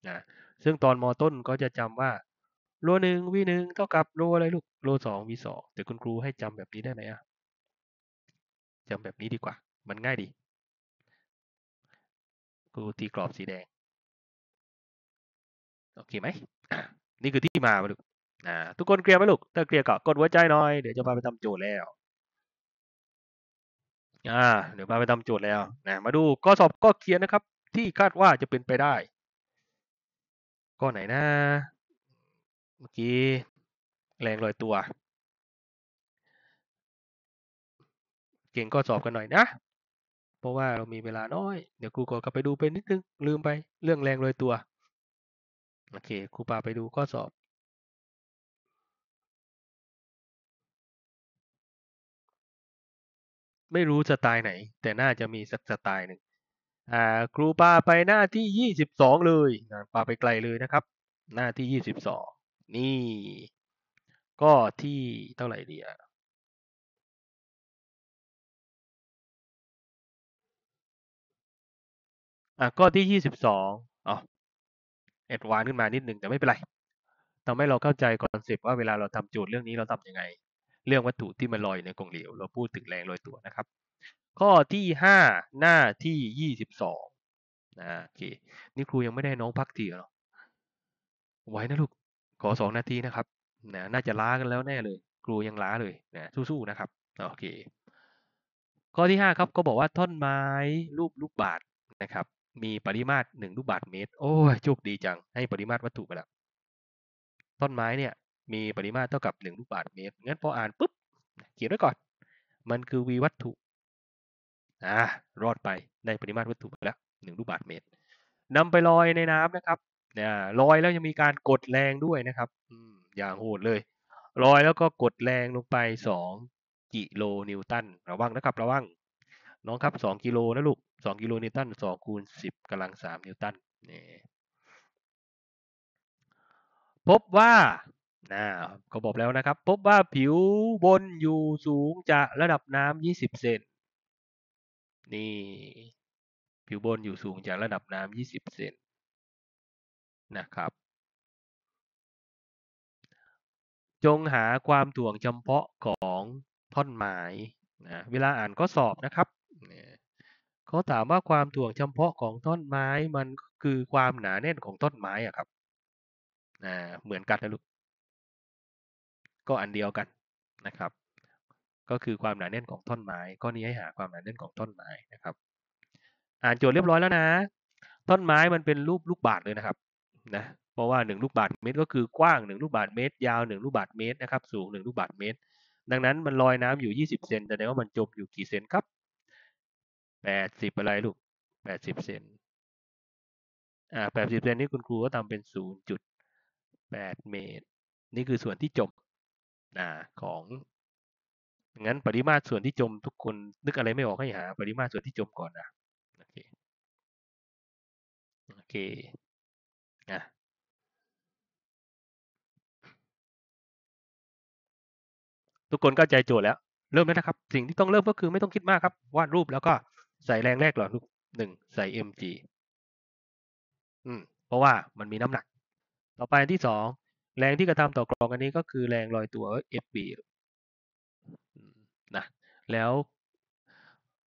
นะ ซึ่งตอนมต้นก็จะจำว่าโลหนึ่ง v หนึ่งเท่ากับโลอะไรลูกโลสอง v สองแต่คุณครูให้จำแบบนี้ได้ไหมอะจำแบบนี้ดีกว่า มันง่ายดีครูตีกรอบสีแดงโอเคไหมนี่คือที่มาลูกอ่าทุกคนเคลียร์ไหมลูกถ้าเคลียร์ก็กดหัวใจหน่อยเดี๋ยวจะพาไปทำโจทย์แล้วอ่าเดี๋ยวพาไปทำโจทย์แล้วนะมาดูข้อสอบก็เขียนนะครับ ที่คาดว่าจะเป็นไปได้ ข้อไหนนะเมื่อกี้แรงลอยตัว เก่งก็สอบกันหน่อยนะ เพราะว่าเรามีเวลาน้อย เดี๋ยวครูก็กลับไปดูไปนิดนึง ลืมไปเรื่องแรงลอยตัว โอเคครูพาไปดูข้อสอบไม่รู้สไตล์ไหน แต่น่าจะมีสักสไตล์หนึ่ง อ่าครูปาไปหน้าที่ยี่สิบสองเลยนะปาไปไกลเลยนะครับ หน้าที่ยี่สิบสองนี่ ก็ที่เท่าไหร่ดีอะอะก็ที่ยี่สิบสองอ๋อ advance ขึ้นมานิดหนึ่งแต่ไม่เป็นไรทำให้เราเข้าใจ concept ว่าเวลาเราทำโจทย์เรื่องนี้เราทำยังไง เรื่องวัตถุที่มันลอยในกล่องเหลวเราพูดถึงแรงลอยตัวนะครับ ข้อที่ห้าหน้าที่ยี่สิบสองนะโอเค นี่ครูยังไม่ได้น้องพักทีเหรอไว้นะลูก ขอสองนาทีนะครับนะน่าจะล้ากันแล้วแน่เลย ครูยังล้าเลยนะสู้ๆนะครับโอเค ข้อที่ห้าครับก็บอกว่าท่อนไม้รูปลูกบาศนะครับ มีปริมาตรหนึ่งลูกบาศเมตร โอ้ยโชคดีจัง ให้ปริมาตรวัตถุไปแล้วต้นไม้เนี่ยมีปริมาตรเท่ากับหนึ่งลูกบาศก์เมตร งั้นพออ่านปุ๊บเขียนไว้ก่อน มันคือ v วัตถุ อ่ารอดไปได้ปริมาตรวัตถุไปแล้วหนึ่งลูกบาศก์เมตรนำไปลอยในน้ำนะครับเนี่ยลอยแล้วยังมีการกดแรงด้วยนะครับอืมอย่างโหดเลยลอยแล้วก็กดแรงลงไปสองกิโลนิวตันระวังนะครับระวังน้องครับสองกิโลนะลูกสองกิโลนิวตันสองคูณสิบกำลังสามนิวตันนี่พบว่านะก็บอกแล้วนะครับ พบว่าผิวบนอยู่สูงจากระดับน้ำยี่สิบเซน นี่ ผิวบนอยู่สูงจากระดับน้ำยี่สิบเซนนะครับ จงหาความถ่วงจำเพาะของท่อนไม้นะเวลาอ่านข้อสอบนะครับเขาถามว่าความถ่วงจำเพาะของท่อนไม้มันคือความหนาแน่นของต้นไม้อะครับนะเหมือนกันนะลูกก็อันเดียวกันนะครับ ก็คือความหนาแน่นของท่อนไม้ข้อนี้ให้หาความหนาแน่นของท่อนไม้นะครับ อ่านโจทย์เรียบร้อยแล้วนะ ท่อนไม้มันเป็นรูปลูกบาศก์เลยนะครับนะเพราะว่าหนึ่งลูกบาศก์เมตร ก็คือกว้างหนึ่งลูกบาศก์เมตร ยาวหนึ่งลูกบาศก์เมตรนะครับสูงหนึ่งลูกบาศก์เมตร ดังนั้นมันลอยน้ำอยู่ยี่สิบเซนแสดงว่ามันจมอยู่กี่เซนครับแปดสิบอะไรลูกแปดสิบเซนอ่าแปดสิบเซนนี่คุณครูก็ทำเป็นศูนย์จุดแปดเมตร นี่คือส่วนที่จมอ่าของ งั้นปริมาตรส่วนที่จมทุกคนนึกอะไรไม่ออกให้หา ปริมาตรส่วนที่จมก่อนนะโอเคโอเคนะทุกคนเข้าใจโจทย์แล้ว เริ่มแล้วนะครับ สิ่งที่ต้องเริ่มก็คือไม่ต้องคิดมากครับ วาดรูปแล้วก็ใส่แรงแรกหรอลูกหนึ่งใส่ mg อืมเพราะว่ามันมีน้ำหนัก ต่อไปที่สองแรงที่กระทำต่อกรองอันนี้ก็คือแรงลอยตัว fb แล้ว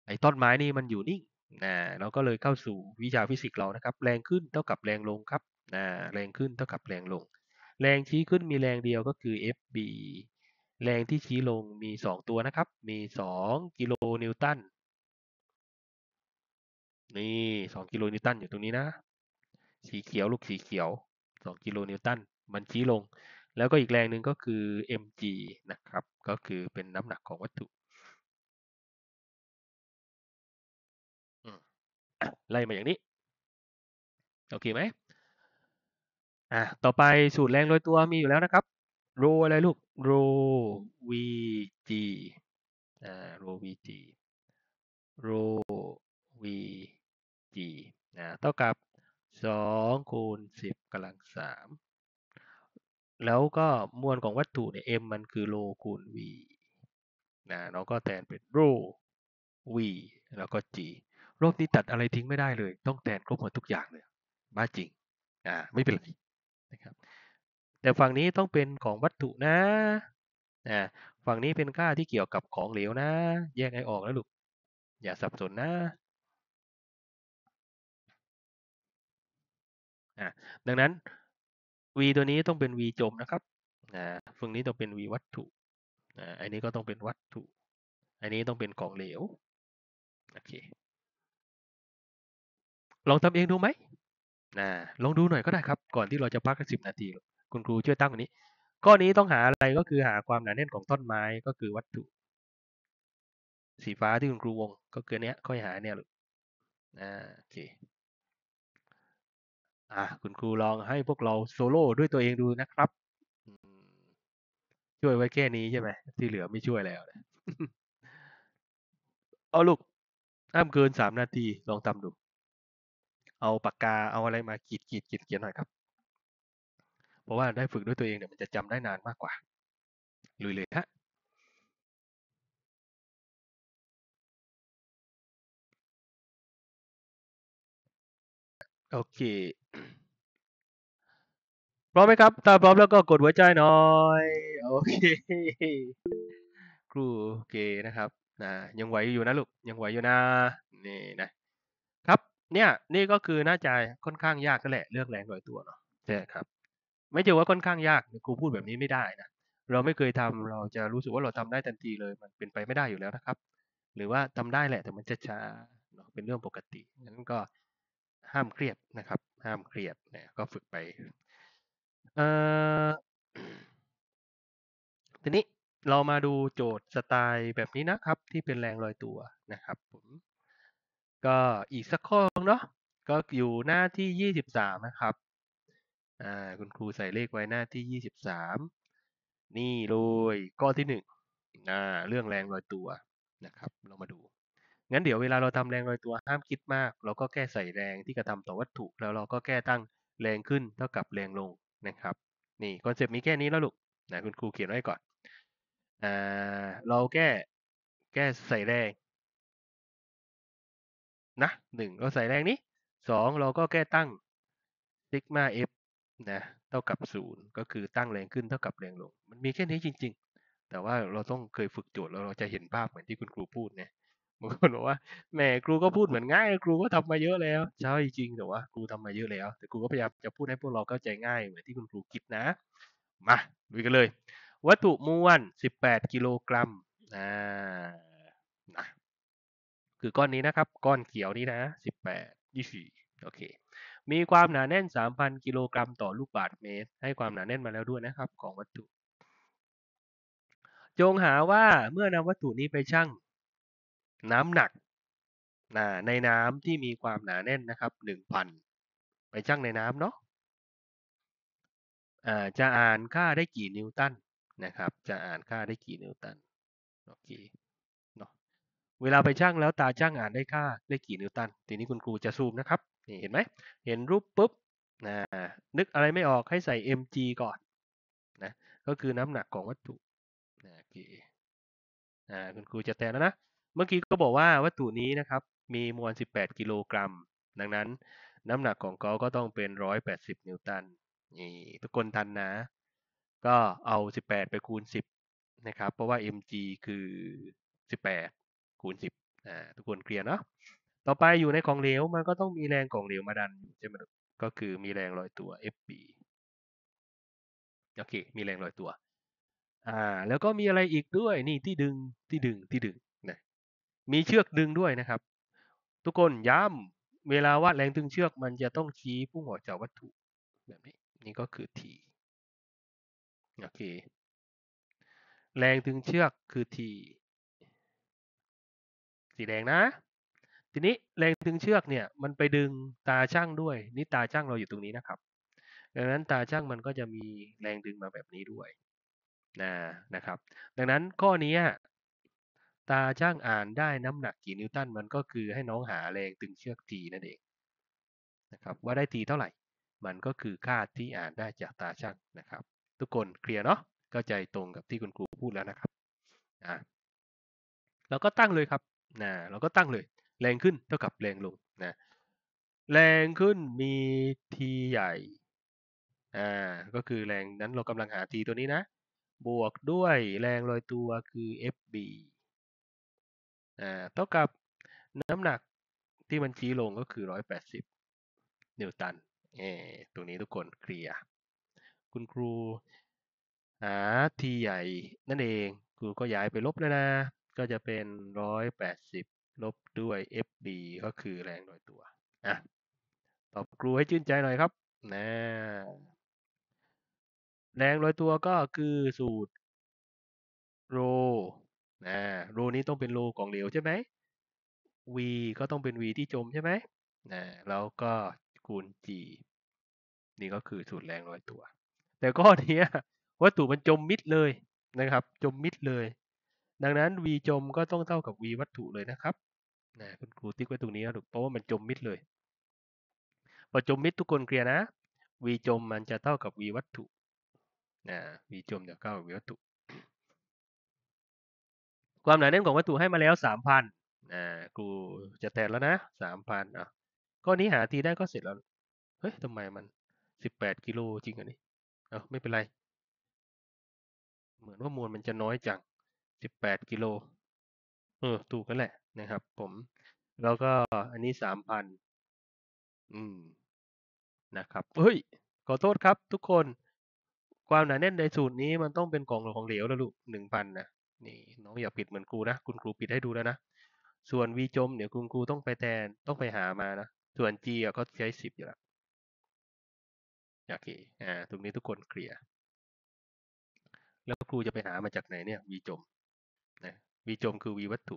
ไอ้ต้นไม้นี่มันอยู่นิ่งนะเราก็เลยเข้าสู่วิชาฟิสิกส์เรานะครับ แรงขึ้นเท่ากับแรงลงครับนะแรงขึ้นเท่ากับแรงลง แรงชี้ขึ้นมีแรงเดียวก็คือ fb แรงที่ชี้ลงมีสองตัวนะครับ มีสองกิโลนิวตัน นี่สองกิโลนิวตันอยู่ตรงนี้นะ สีเขียวลูกสีเขียวสองกิโลนิวตัน มันชี้ลง แล้วก็อีกแรงหนึ่งก็คือ mg นะครับ ก็คือเป็นน้ำหนักของวัตถุ ไล่มาอย่างนี้ โอเคไหมอะต่อไปสูตรแรงโดยตัวมีอยู่แล้วนะครับโรอะไรลูกโร v g อ่าโร v g โร v g นะเท่ากับสองคูณสิบกำลังสามแล้วก็มวลของวัตถุเนี่ย m มันคือโลคูณ v นะเราก็แทนเป็นโร v แล้วก็ g โรอบนี้ตัดอะไรทิ้งไม่ได้เลย ต้องแทนครบหมดทุกอย่างเลยบ้าจริงอ่าไม่เป็นไรนะครับแต่ฝั่งนี้ต้องเป็นของวัตถุนะอ่าฝั่งนี้เป็นค่าที่เกี่ยวกับของเหลวนะ แยกให้ออกแล้วลูกอย่าสับสนนะอ่าดังนั้น v ตัวนี้ต้องเป็น v จมนะครับอ่าฝั่งนี้ต้องเป็น v วัตถุอ่าอันนี้ก็ต้องเป็นวัตถุ อันนี้ต้องเป็นของเหลวโอเค ลองทำเองดูไหมนะลองดูหน่อยก็ได้ครับ ก่อนที่เราจะพักสิบนาที คุณครูช่วยตั้งอันนี้ ข้อนี้ต้องหาอะไรก็คือหาความหนาแน่นของต้นไม้ก็คือวัตถุ สีฟ้าที่คุณครูวง ก็คือเนี้ยค่อยหาเนี่ยลูกอ่าโอเคอะคุณครูลองให้พวกเราโซโล่ด้วยตัวเองดูนะครับ ช่วยไว้แค่นี้ใช่ไหมที่เหลือไม่ช่วยแล้วนะเอาลูกห้ามเกินสามนาทีลองทำดู เอาปากกาเอาอะไรมาขีดขีดขีดเขียนหน่อยครับ เพราะว่าได้ฝึกด้วยตัวเองเนี่ยมันจะจำได้นานมากกว่าลุยเลยฮะโอเคพร้อมไหมครับ ถ้าพร้อมแล้วก็กดหัวใจหน่อย โอเค ครูโอเคนะครับนะยังไหวอยู่นะลูก ยังไหวอยู่นะ นี่นะ เนี่ย นี่ก็คือน่าจะค่อนข้างยากก็แหละเรื่องแรงลอยตัวเนาะใช่ครับ ไม่ใช่ว่าค่อนข้างยากครูพูดแบบนี้ไม่ได้นะเราไม่เคยทำเราจะรู้สึกว่าเราทำได้ทันทีเลย มันเป็นไปไม่ได้อยู่แล้วนะครับ หรือว่าทำได้แหละแต่มันจะช้าเนาะเป็นเรื่องปกตินั้นก็ห้ามเครียดนะครับ ห้ามเครียดเนี่ยก็ฝึกไปเอ่อทีนี้เรามาดูโจทย์สไตล์แบบนี้นะครับ ที่เป็นแรงลอยตัวนะครับผม ก็อีกสักข้อเนาะก็อยู่หน้าที่ยี่สิบสามนะครับอ่าคุณครูใส่เลขไว้หน้าที่ยี่สิบสามนี่เลยข้อที่หนึ่งอ่าเรื่องแรงลอยตัวนะครับ เรามาดู งั้นเดี๋ยวเวลาเราทำแรงลอยตัวห้ามคิดมาก เราก็แค่ใส่แรงที่กระทำต่อวัตถุ แล้วเราก็แก้ตั้งแรงขึ้นเท่ากับแรงลงนะครับ นี่ concept มีแค่นี้แล้วลูกนะคุณครูเขียนไว้ก่อนอ่าเราแก้แก้ใส่แรง นะหนึ่งเราใส่แรงนี้สองเราก็แก้ตั้ง sigma F นะเท่ากับศูนย์ก็คือตั้งแรงขึ้นเท่ากับแรงลง มันมีแค่นี้จริง ๆ แต่ว่าเราต้องเคยฝึกโจทย์แล้วเราจะเห็นภาพเหมือนที่คุณครูพูดเนี่ยบางคนบอกว่าแหมครูก็พูดเหมือนง่ายครูก็ทำมาเยอะแล้วใช่จริงแต่ว่าครูทำมาเยอะแล้ว แต่ครูก็พยายามจะพูดให้พวกเราเข้าใจง่ายเหมือนที่คุณครูคิดนะมาดูกันเลย วัตถุมวล 18 กิโลกรัมอ่านะ คือก้อนนี้นะครับ ก้อนเขียวนี้นะ 18 24โอเค มีความหนาแน่น 3,000 กิโลกรัมต่อลูกบาศก์เมตร ให้ความหนาแน่นมาแล้วด้วยนะครับ ของวัตถุ จงหาว่าเมื่อนำวัตถุนี้ไปชั่งน้ำหนักนะในน้ำที่มีความหนาแน่นนะครับ 1,000 ไปชั่งในน้ำเนาะอ่าจะอ่านค่าได้กี่นิวตันนะครับ จะอ่านค่าได้กี่นิวตันโอเค เวลาไปชั่งแล้วตาช่างอ่านได้ค่าได้กี่นิวตัน ทีนี้คุณครูจะซูมนะครับ นี่เห็นไหม เห็นรูปปุ๊บนะนึกอะไรไม่ออกให้ใส่ mg ก่อนนะ ก็คือน้ำหนักของวัตถุนะโอเคอ่าคุณครูจะแทนแล้วนะ เมื่อกี้ก็บอกว่าวัตถุนี้นะครับ มีมวล 18 กิโลกรัม ดังนั้นน้ำหนักของเขาก็ต้องเป็น 180 นิวตัน นี่ทุกคนทันนะ ก็เอา 18 ไปคูณ 10 นะครับ เพราะว่า mg คือ 18 คูณ 10อ่าทุกคนเคลียร์เนาะต่อไปอยู่ในของเหลวมันก็ต้องมีแรงของเหลวมาดันใช่ไหมก็คือมีแรงลอยตัว Fb โอเค มีแรงลอยตัว อ่า แล้วก็มีอะไรอีกด้วย นี่ที่ดึง ที่ดึง ที่ดึง นะ มีเชือกดึงด้วยนะครับ ทุกคนย้ำ เวลาวัดแรงดึงเชือกมันจะต้องชี้พุ่งออกจากวัตถุ แบบนี้ นี่ก็คือ T โอเค แรงดึงเชือกคือ T สีแดงนะ ทีนี้แรงดึงเชือกเนี่ยมันไปดึงตาช่างด้วย นี่ตาช่างเราอยู่ตรงนี้นะครับ ดังนั้นตาช่างมันก็จะมีแรงดึงมาแบบนี้ด้วยนะนะครับ ดังนั้นข้อนี้ตาช่างอ่านได้น้ำหนักกี่นิวตันมันก็คือให้น้องหาแรงตึงเชือกทีนั่นเองนะครับว่าได้ทีเท่าไหร่ มันก็คือค่าที่อ่านได้จากตาช่างนะครับ ทุกคนเคลียร์เนาะเข้าใจตรงกับที่คุณครูพูดแล้วนะครับอ่าเราก็ตั้งเลยครับ นะเราก็ตั้งเลย แรงขึ้นเท่ากับแรงลงนะแรงขึ้นมีทีใหญ่อ่าก็คือแรงนั้นเรากำลังหาทีตัวนี้นะ บวกด้วยแรงลอยตัวคือ FB อ่าเท่ากับน้ำหนักที่มันชี้ลงก็คือ 180 นิวตันเอตรงนี้ทุกคนเคลียร์คุณครูหาทีใหญ่นั่นเองครูก็ย้ายไปลบเลยนะ ก็จะเป็น 180 ลบด้วย FB ก็คือแรงลอยตัวอะตอบครูให้ชื่นใจหน่อยครับนะแรงลอยตัวก็คือสูตรโรนะโรนี้ต้องเป็นโรของเหลวใช่ไหม v ก็ต้องเป็น v ที่จมใช่ไหมนะแล้วก็คูณ g นี่ก็คือสูตรแรงลอยตัว แต่ข้อนี้วัตถุมันจมมิดเลยนะครับ จมมิดเลย ดังนั้น v จมก็ต้องเท่ากับ v วัตถุเลยนะครับนะคุณครูติ๊กไว้ตรงนี้นะเพราะว่ามันจมมิดเลยพอจมมิดทุกคนเคลียร์นะ v จมมันจะเท่ากับ v วัตถุนะ v จมจะเท่ากับ v วัตถุ ความหนาแน่นของวัตถุให้มาแล้วสามพันอ่ากูจะแทนแล้วนะสามพันอะข้อนี้หาทีได้ก็เสร็จแล้วเฮ้ยทำไมมันสิบแปดกิโลจริงอันนี้เอาไม่เป็นไร เหมือนว่ามวลมันจะน้อยจัง สิบแปดกิโล เออ ถูกกันแหละนะครับ ผม แล้วก็อันนี้สามพันอืม นะครับ เฮ้ย ขอโทษครับทุกคน ความหนาแน่นในสูตรนี้มันต้องเป็นของของเหลวแล้วลูกหนึ่งพันนะ นี่น้องอย่าปิดเหมือนครูนะ คุณครูปิดให้ดูแล้วนะ ส่วน v จม เดี๋ยวคุณครูต้องไปแทน ต้องไปหามานะ ส่วน g อะก็ใช้สิบอยู่แล้วโอเค อ่า ตรงนี้ทุกคนเคลียร์ แล้วครูจะไปหามาจากไหนเนี่ย v จม v จมคือ v วัตถุ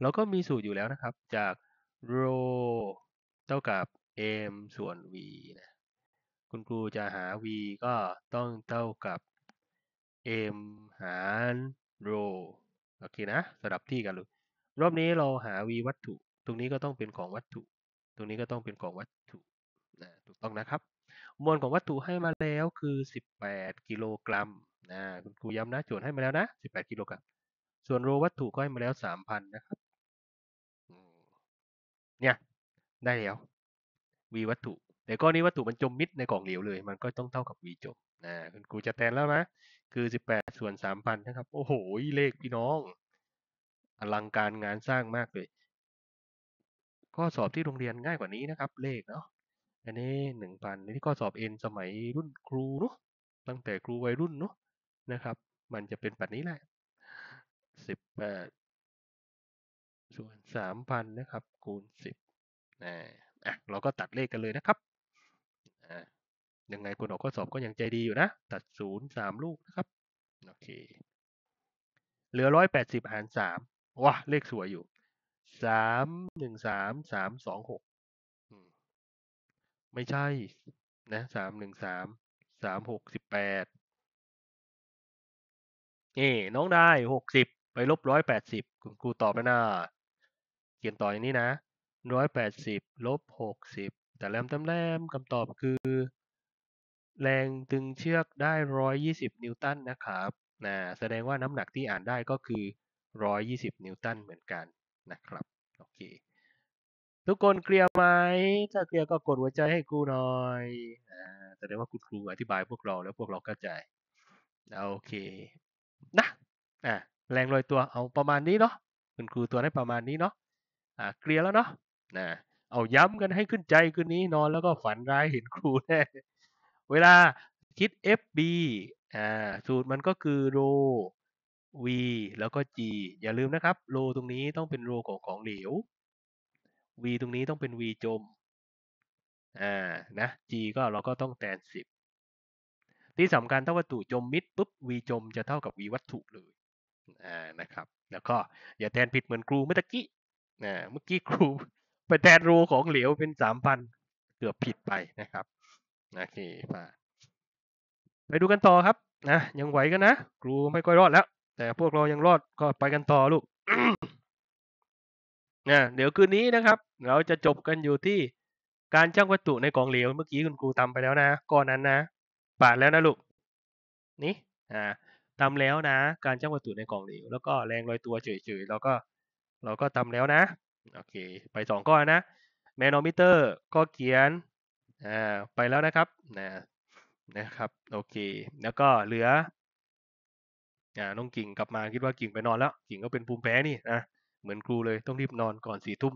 เราก็มีสูตรอยู่แล้วนะครับ จาก rho เท่ากับ m ส่วน v นะคุณครูจะหา v ก็ต้องเท่ากับ m หาร rho โอเคนะสลับที่กันเลยรอบนี้เราหา v วัตถุ ตรงนี้ก็ต้องเป็นของวัตถุ ตรงนี้ก็ต้องเป็นของวัตถุนะถูกต้องนะครับ มวลของวัตถุให้มาแล้วคือ 18 กิโลกรัมนะคุณครูย้ำนะโจทย์ให้มาแล้วนะ 18 กิโลกรัม ส่วนโรวัตถุก็ให้มาแล้ว3,000นนะครับ เนี่ยได้แล้ว v วัตถุ แต่ก้อนนี้วัตถุมันจมมิดในกล่องเหลวเลย มันก็ต้องเท่ากับ v จมนะคุณครูจะแทนแล้วนะ คือ18ส่วน3,000นะครับ โอ้โห เลขพี่น้อง อลังการงานสร้างมากเลยข้อสอบที่โรงเรียนง่ายกว่านี้นะครับ เลขเนาะอันนี้หนึ่งพันนี่ข้อสอบเอ็นสมัยรุ่นครูเนาะตั้งแต่ครูวัยรุ่นเนาะนะครับ มันจะเป็นแบบนี้แหละ สิบแปดส่วนสามพันนะครับ คูณสิบอ่าอะเราก็ตัดเลขกันเลยนะครับอ่ายังไงคนออกข้อสอบก็ยังใจดีอยู่นะ ตัดศูนย์สามลูกนะครับ โอเค เหลือร้อยแปดสิบหารสามว้าเลขสวยอยู่สามหนึ่งสามสามสองหกไม่ใช่นะสามหนึ่งสามสามหกสิบแปดนี่น้องได้หกสิบ ไปลบร้อยแปดสิบคุณครูตอบแล้วนะเขียนต่ออย่างนี้นะร้อยแปดสิบลบหกสิบแต่แรมตำแรมคำตอบคือ แรงตึงเชือกได้ร้อยยี่สิบนิวตันนะครับนะแสดงว่าน้ำหนักที่อ่านได้ก็คือร้อยยี่สิบนิวตันเหมือนกันนะครับโอเคทุกคนเคลียร์ไหม ถ้าเคลียร์ก็กดหัวใจให้ครูหน่อยอ่าแสดงว่าคุณครูอธิบายพวกเราแล้วพวกเราเข้าใจ โอเค นะ อ่า แรงลอยตัวเอาประมาณนี้เนาะคุณครูตัวได้ประมาณนี้เนาะอ่าเคลียร์แล้วเนาะนะเอาย้ำกันให้ขึ้นใจคืนนี้นอนแล้วก็ฝันร้ายเห็นครูแน่เวลาคิด FB อ่าสูตรมันก็คือโร V แล้วก็ G อย่าลืมนะครับโรตรงนี้ต้องเป็นโรของของเหลว V ตรงนี้ต้องเป็น V จมอ่านะ G ก็เราก็ต้องแทนสิบที่สำคัญถ้าวัตถุจมมิดปุ๊บ V จมจะเท่ากับ V วัตถุเลย นะครับแล้วก็อย่าแทนผิดเหมือนครูเมื่อกี้นะเมื่อกี้ครูไปแทนโรของเหลวเป็นสามพันเกือบผิดไปนะครับโอเคป่ะดูกันต่อครับนะยังไหวกันนะครูไม่ค่อยรอดแล้ว แต่พวกเรายังรอดก็ไปกันต่อลูกนะเดี๋ยวคืนนี้นะครับ เราจะจบกันอยู่ที่การจ้างวัตถุในกล่องเหลวเมื่อกี้คุณครูทำไปแล้วนะก้อนนั้นนะปาดแล้วนะลูกนี่อ่า ทำแล้วนะ การจ้างวัตถุในกล่องเหลวแล้วก็แรงลอยตัวเฉยๆเราก็เราก็ทำแล้วนะโอเค ไปสองก้อนนะแมโนมิเตอร์ก็เขียนอ่าไปแล้วนะครับนะนะครับโอเค แล้วก็เหลืออ่าน้องกิ่งกลับมาคิดว่ากิ่งไปนอนแล้ว กิ่งก็เป็นภูมิแพ้นี่นะเหมือนครูเลยต้องรีบนอนก่อนสี่ทุ่ม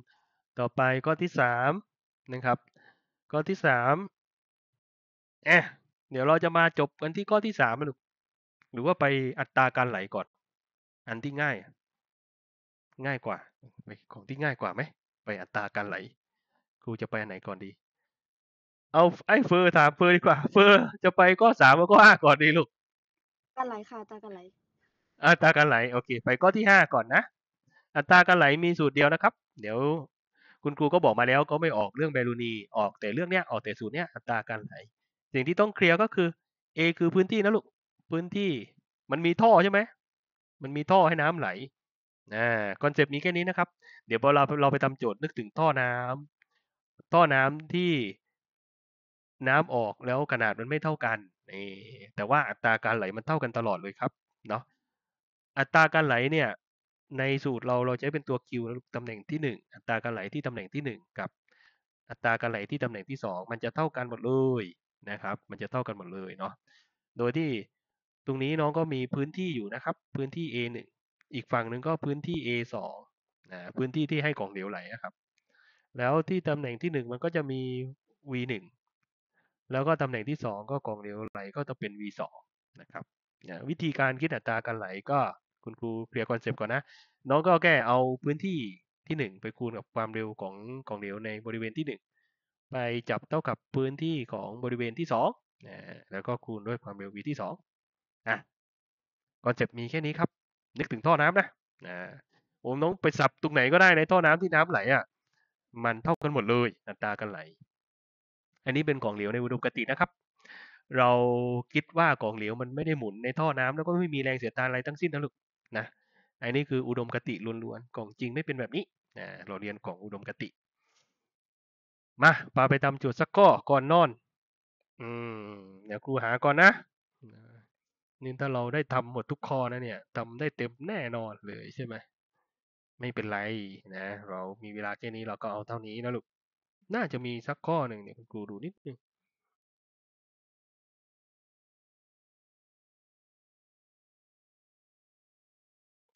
ต่อไปข้อที่สามนะครับข้อที่สามเอ๊ะเดี๋ยวเราจะมาจบกันที่ข้อที่สามลูก หรือว่าไปอัตราการไหลก่อน อันที่ง่าย ง่ายกว่าไปของที่ง่ายกว่าไหมไปอัตราการไหล ครูจะไปอันไหนก่อนดี เอาไอ้เฟอร์ถามเฟอร์ดีกว่า เฟอร์จะไปข้อสามกับข้อห้าก่อนดีลูกกันไหลค่ะตากันไหลอัตราการไหลโอเค ไปข้อที่ห้าก่อนนะอัตราการไหลมีสูตรเดียวนะครับ เดี๋ยวคุณครูก็บอกมาแล้วก็ไม่ออกเรื่องเบรูนีออกแต่เรื่องเนี้ยออกแต่สูตรเนี้ยอัตราการไหล สิ่งที่ต้องเคลียร์ก็คือ A คือพื้นที่นะลูก พื้นที่ มันมีท่อใช่ไหมมันมีท่อให้น้ำไหลอ่าคอนเซปต์มีแค่นี้นะครับ เดี๋ยวพอเราเราไปทำโจทย์นึกถึงท่อน้ำท่อน้ำที่น้ำออกแล้วขนาดมันไม่เท่ากันนี่แต่ว่าอัตราการไหลมันเท่ากันตลอดเลยครับเนาะอัตราการไหลเนี่ยในสูตรเราเราใช้เป็นตัว Q แล้วตำแหน่งที่หนึ่งอัตราการไหลที่ตำแหน่งที่หนึ่งกับ อัตราการไหลที่ตำแหน่งที่สองมันจะเท่ากันหมดเลยนะครับ มันจะเท่ากันหมดเลยเนาะโดยที่ ตรงนี้น้องก็มีพื้นที่อยู่นะครับ พื้นที่ A หนึ่งอีกฝั่งหนึ่งก็พื้นที่ A สองนะพื้นที่ที่ให้ของเหลวไหลนะครับ แล้วที่ตำแหน่งที่หนึ่งมันก็จะมี V หนึ่งแล้วก็ตำแหน่งที่สองก็กองเหลวไหลก็จะเป็น V สองนะครับนะวิธีการคิดอัตราการไหลก็คุณครูเคลียร์ concept ก่อนนะ น้องก็แค่เอาพื้นที่ที่หนึ่งไปคูณกับความเร็วของของเหลวในบริเวณที่หนึ่งไปจับเท่ากับพื้นที่ของบริเวณที่สองนะแล้วก็คูณด้วยความเร็ว v ที่ส อะคอนเซปต์มีแค่นี้ครับ นึกถึงท่อน้ำนะนะผมน้องไปสับตรงไหนก็ได้ในท่อน้ำที่น้ำไหลอะมันเท่ากันหมดเลยอัตราการไหล อันนี้เป็นกล่องเหลวในอุดมคตินะครับ เราคิดว่ากองเหลวมันไม่ได้หมุนในท่อน้ำแล้วก็ไม่มีแรงเสียดทานอะไรทั้งสิ้นนะลูกนะอันนี้คืออุดมคติล้วนๆกล่องจริงไม่เป็นแบบนี้นะเราเรียนกล่องอุดมคติ มาพาไปทำโจทย์สักข้อก่อนนอน อืมเดี๋ยวครูหาก่อนนะ นี่ถ้าเราได้ทำหมดทุกข้อนะเนี่ยทำได้เต็มแน่นอนเลยใช่ไหมไม่เป็นไรนะ เรามีเวลาแค่นี้เราก็เอาเท่านี้นะลูกน่าจะมีสักข้อหนึ่งเนี่ยคุณครูดูนิดนึง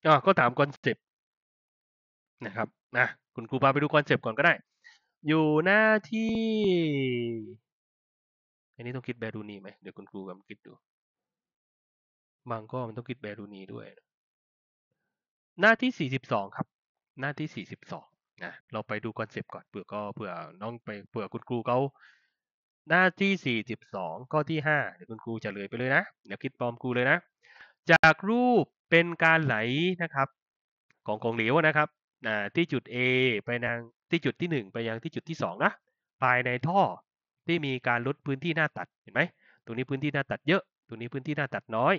อ่าก็ถามคอนเซปต์นะครับนะคุณครูพาไปดู concept ก่อนก็ได้ อยู่หน้าที่ อันนี้ต้องคิดแบรูนี่ไหมเดี๋ยวคุณครูกำลังคิดดู บางข้อมันต้องคิดแบรูนีด้วย หน้าที่ 42 ครับ หน้าที่ 42นะเราไปดูคอนเซปต์ก่อนเผื่อก็เผื่อน้องไปเผื่อคุณครูเขาหน้าที่ 42 ข้อที่ 5 เดี๋ยวคุณครูจะเลยไปเลยนะ เดี๋ยวคิดปลอมครูเลยนะ จากรูปเป็นการไหลนะครับ ของของเหลวนะครับนะที่จุด A ไปยังที่จุดที่ 1 ไปยังที่จุดที่ 2 นะ ภายในท่อที่มีการลดพื้นที่หน้าตัด เห็นไหม ตรงนี้พื้นที่หน้าตัดเยอะ ตรงนี้พื้นที่หน้าตัดน้อย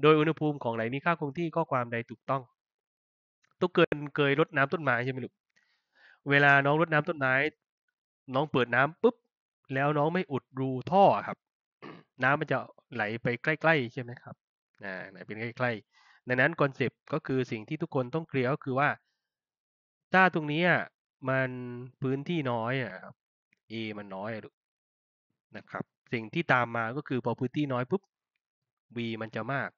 โดยอุณหภูมิของไหลมีค่าคงที่ข้อความใดถูกต้องต้องเกินเคยรดน้ำต้นไม้ใช่ไหมลูก เวลาน้องรดน้ำต้นไม้ น้องเปิดน้ำปุ๊บ แล้วน้องไม่อุดรูท่อครับ น้ำมันจะไหลไปใกล้ๆใช่ไหมครับอ่าไหลเป็นใกล้ๆดังนั้นคอนเซปต์ก็คือสิ่งที่ทุกคนต้องเคลียร์ก็คือว่า ถ้าตรงนี้มันพื้นที่น้อยอะครับ A มันน้อยลูกนะครับ สิ่งที่ตามมาก็คือพอพื้นที่น้อยปุ๊บ V มันจะมาก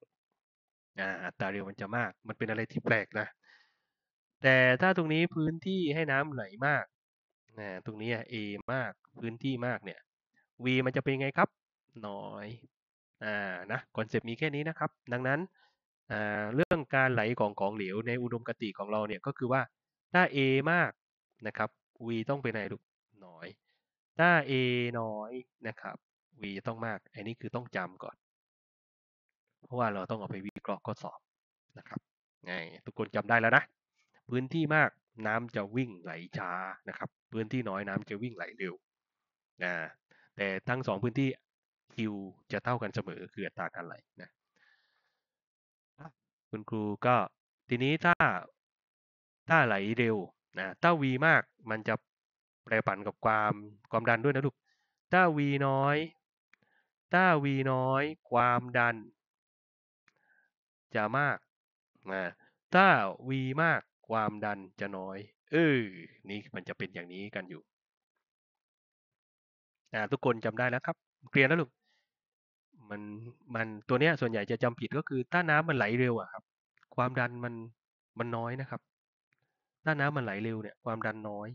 อ่าอัตราเร็วมันจะมาก มันเป็นอะไรที่แปลกนะ แต่ถ้าตรงนี้พื้นที่ให้น้ำไหลมากนะตรงนี้ A มากพื้นที่มากเนี่ย V มันจะเป็นไงครับ น้อยอ่านะคอนเซปต์มีแค่นี้นะครับ ดังนั้นอ่าเรื่องการไหลของของเหลวในอุดมคติของเราเนี่ยก็คือว่าถ้า A มากนะครับ V ต้องเป็นไหนลูกน้อย ถ้า A น้อยนะครับ V ต้องมาก อันนี้คือต้องจำก่อน เพราะว่าเราต้องเอาไปวิเคราะห์ข้อสอบนะครับไงทุกคนจำได้แล้วนะ พื้นที่มากน้ำจะวิ่งไหลช้านะครับ พื้นที่น้อยน้ำจะวิ่งไหลเร็วนะแต่ทั้งสองพื้นที่ Q จะเท่ากันเสมอคืออัตราการไหลนะคุณครูก็ทีนี้ถ้าถ้าไหลเร็วนะถ้า V มากมันจะแปรผันกับความความดันด้วยนะลูกถ้า V น้อย ถ้า V น้อย ความดัน จะมากนะถ้า V มากความดันจะน้อย เออ นี่มันจะเป็นอย่างนี้กันอยู่อ่าทุกคนจำได้แล้วครับเคลียร์แล้วลูกมันมันตัวเนี้ยส่วนใหญ่จะจำผิดก็คือถ้าน้ำมันไหลเร็วอะครับ ความดันมันมันน้อยนะครับ ถ้าน้ำมันไหลเร็วเนี่ยความดันน้อย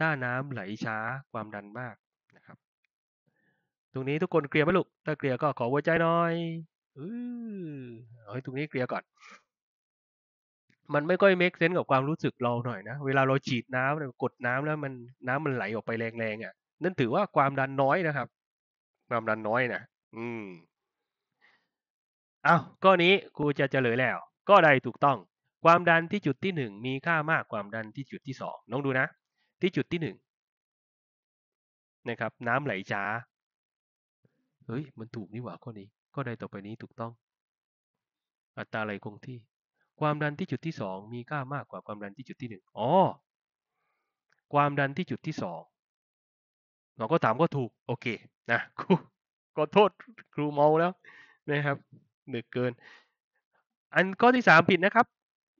ถ้าน้ำไหลช้าความดันมากนะครับ ตรงนี้ทุกคนเคลียร์ไหมลูกถ้าเคลียร์ก็ขอหัวใจหน่อย อือเอาให้ตรงนี้เคลียร์ก่อน มันไม่ค่อย make sense กับความรู้สึกเราหน่อยนะ เวลาเราฉีดน้ำเนี่ยกดน้ำแล้วมันน้ำมันไหลออกไปแรงๆอะ นั่นถือว่าความดันน้อยนะครับ ความดันน้อยนะ อืมอ้าวข้อนี้ครูจะเฉลยแล้ว ก็ใดถูกต้อง ความดันที่จุดที่หนึ่งมีค่ามากความดันที่จุดที่สองน้องดูนะ ที่จุดที่หนึ่งนะครับ น้ำไหลช้า เฮ้ย มันถูกนี่หว่าข้อนี้ ก็ใดต่อไปนี้ถูกต้อง อัตราไหลคงที่ ความดันที่จุดที่สองมีค่ามากกว่าความดันที่จุดที่หนึ่งอ๋อ ความดันที่จุดที่สองเราก็ถามก็ถูก โอเค นะครูขอโทษครูเมาแล้วนะครับดึกเกิน อันข้อที่สามผิดนะครับ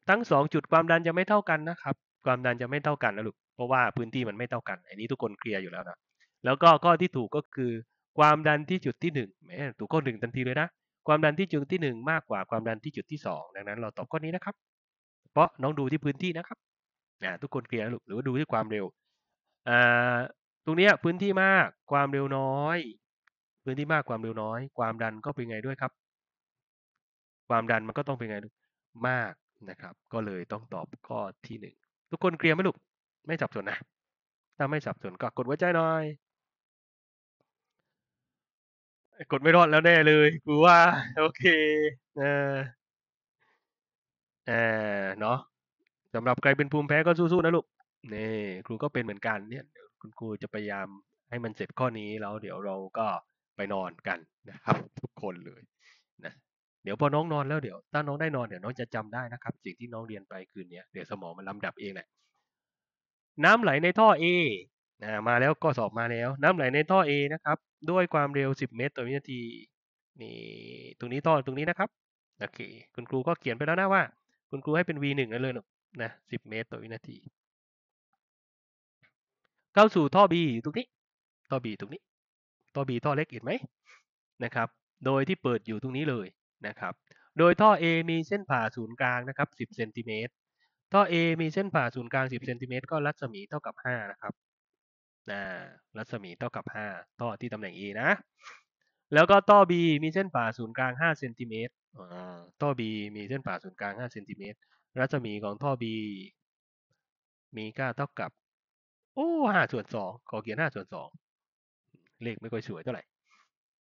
ทั้งสองจุดความดันจะไม่เท่ากันนะครับ ความดันจะไม่เท่ากันนะลูก เพราะว่าพื้นที่มันไม่เท่ากัน อันนี้ทุกคนเคลียร์อยู่แล้วนะ แล้วก็ข้อที่ถูกก็คือ ความดันที่จุดที่หนึ่งแหมถูกข้อหนึ่งทันทีเลยนะ ความดันที่จุดที่หนึ่งมากกว่าความดันที่จุดที่สองดังนั้นเราตอบข้อนี้นะครับ เพราะน้องดูที่พื้นที่นะครับอ่าทุกคนเคลียร์ลูกหรือว่าดูที่ความเร็วอ่าตรงนี้พื้นที่มากความเร็วน้อย พื้นที่มากความเร็วน้อย ความดันก็เป็นไงด้วยครับ ความดันมันก็ต้องเป็นไงมากนะครับ ก็เลยต้องตอบข้อที่หนึ่งทุกคนเคลียร์ไหมลูกไม่สับสนนะถ้าไม่สับสนก็กดหัวใจหน่อย กดไม่รอดแล้วแน่เลยกูว่า โอเคเออเออเนาะสำหรับใครเป็นภูมิแพ้ก็สู้ๆนะลูกนี่ครูก็เป็นเหมือนกันเนี่ยคุณครูจะพยายามให้มันเสร็จข้อนี้แล้วเดี๋ยวเราก็ไปนอนกันนะครับ ทุกคนเลยนะเดี๋ยวพอน้องนอนแล้วเดี๋ยวถ้าน้องได้นอนเดี๋ยวน้องจะจำได้นะครับ สิ่งที่น้องเรียนไปคืนนี้เดี๋ยวสมองมันลำดับเองแหละน้ำไหลในท่อ A นะมาแล้วก็สอบมาแล้ว น้ำไหลในท่อ A นะครับ ด้วยความเร็ว 10 เมตรต่อวินาทีนี่ตรงนี้ท่อตรงนี้นะครับโอเคคุณครูก็เขียนไปแล้วนะว่า คุณครูให้เป็น v 1นั่นเลยนะ10 เมตรต่อวินาที เข้าสู่ท่อ B ตรงนี้ท่อ B ตรงนี้ท่อ B ท่อเล็กเห็นไหมนะครับ โดยที่เปิดอยู่ตรงนี้เลยนะครับ โดยท่อ A มีเส้นผ่าศูนย์กลางนะครับ10เซนติเมตรท่อ A มีเส้นผ่าศูนย์กลาง 10 เซนติเมตร ก็รัศมีเท่ากับ 5 นะครับ นะรัศมีเท่ากับ5ท่อที่ตำแหน่ง A นะ แล้วก็ท่อ B มีเส้นผ่าศูนย์กลาง5เซนติเมตรท่อ B มีเส้นผ่าศูนย์กลาง5เซนติเมตรรัศมีของท่อ B มีค่าเท่ากับ โอ้ห้าส่วนสองขอเขียนห้าส่วนสองเลขไม่ค่อยสวยเท่าไหร่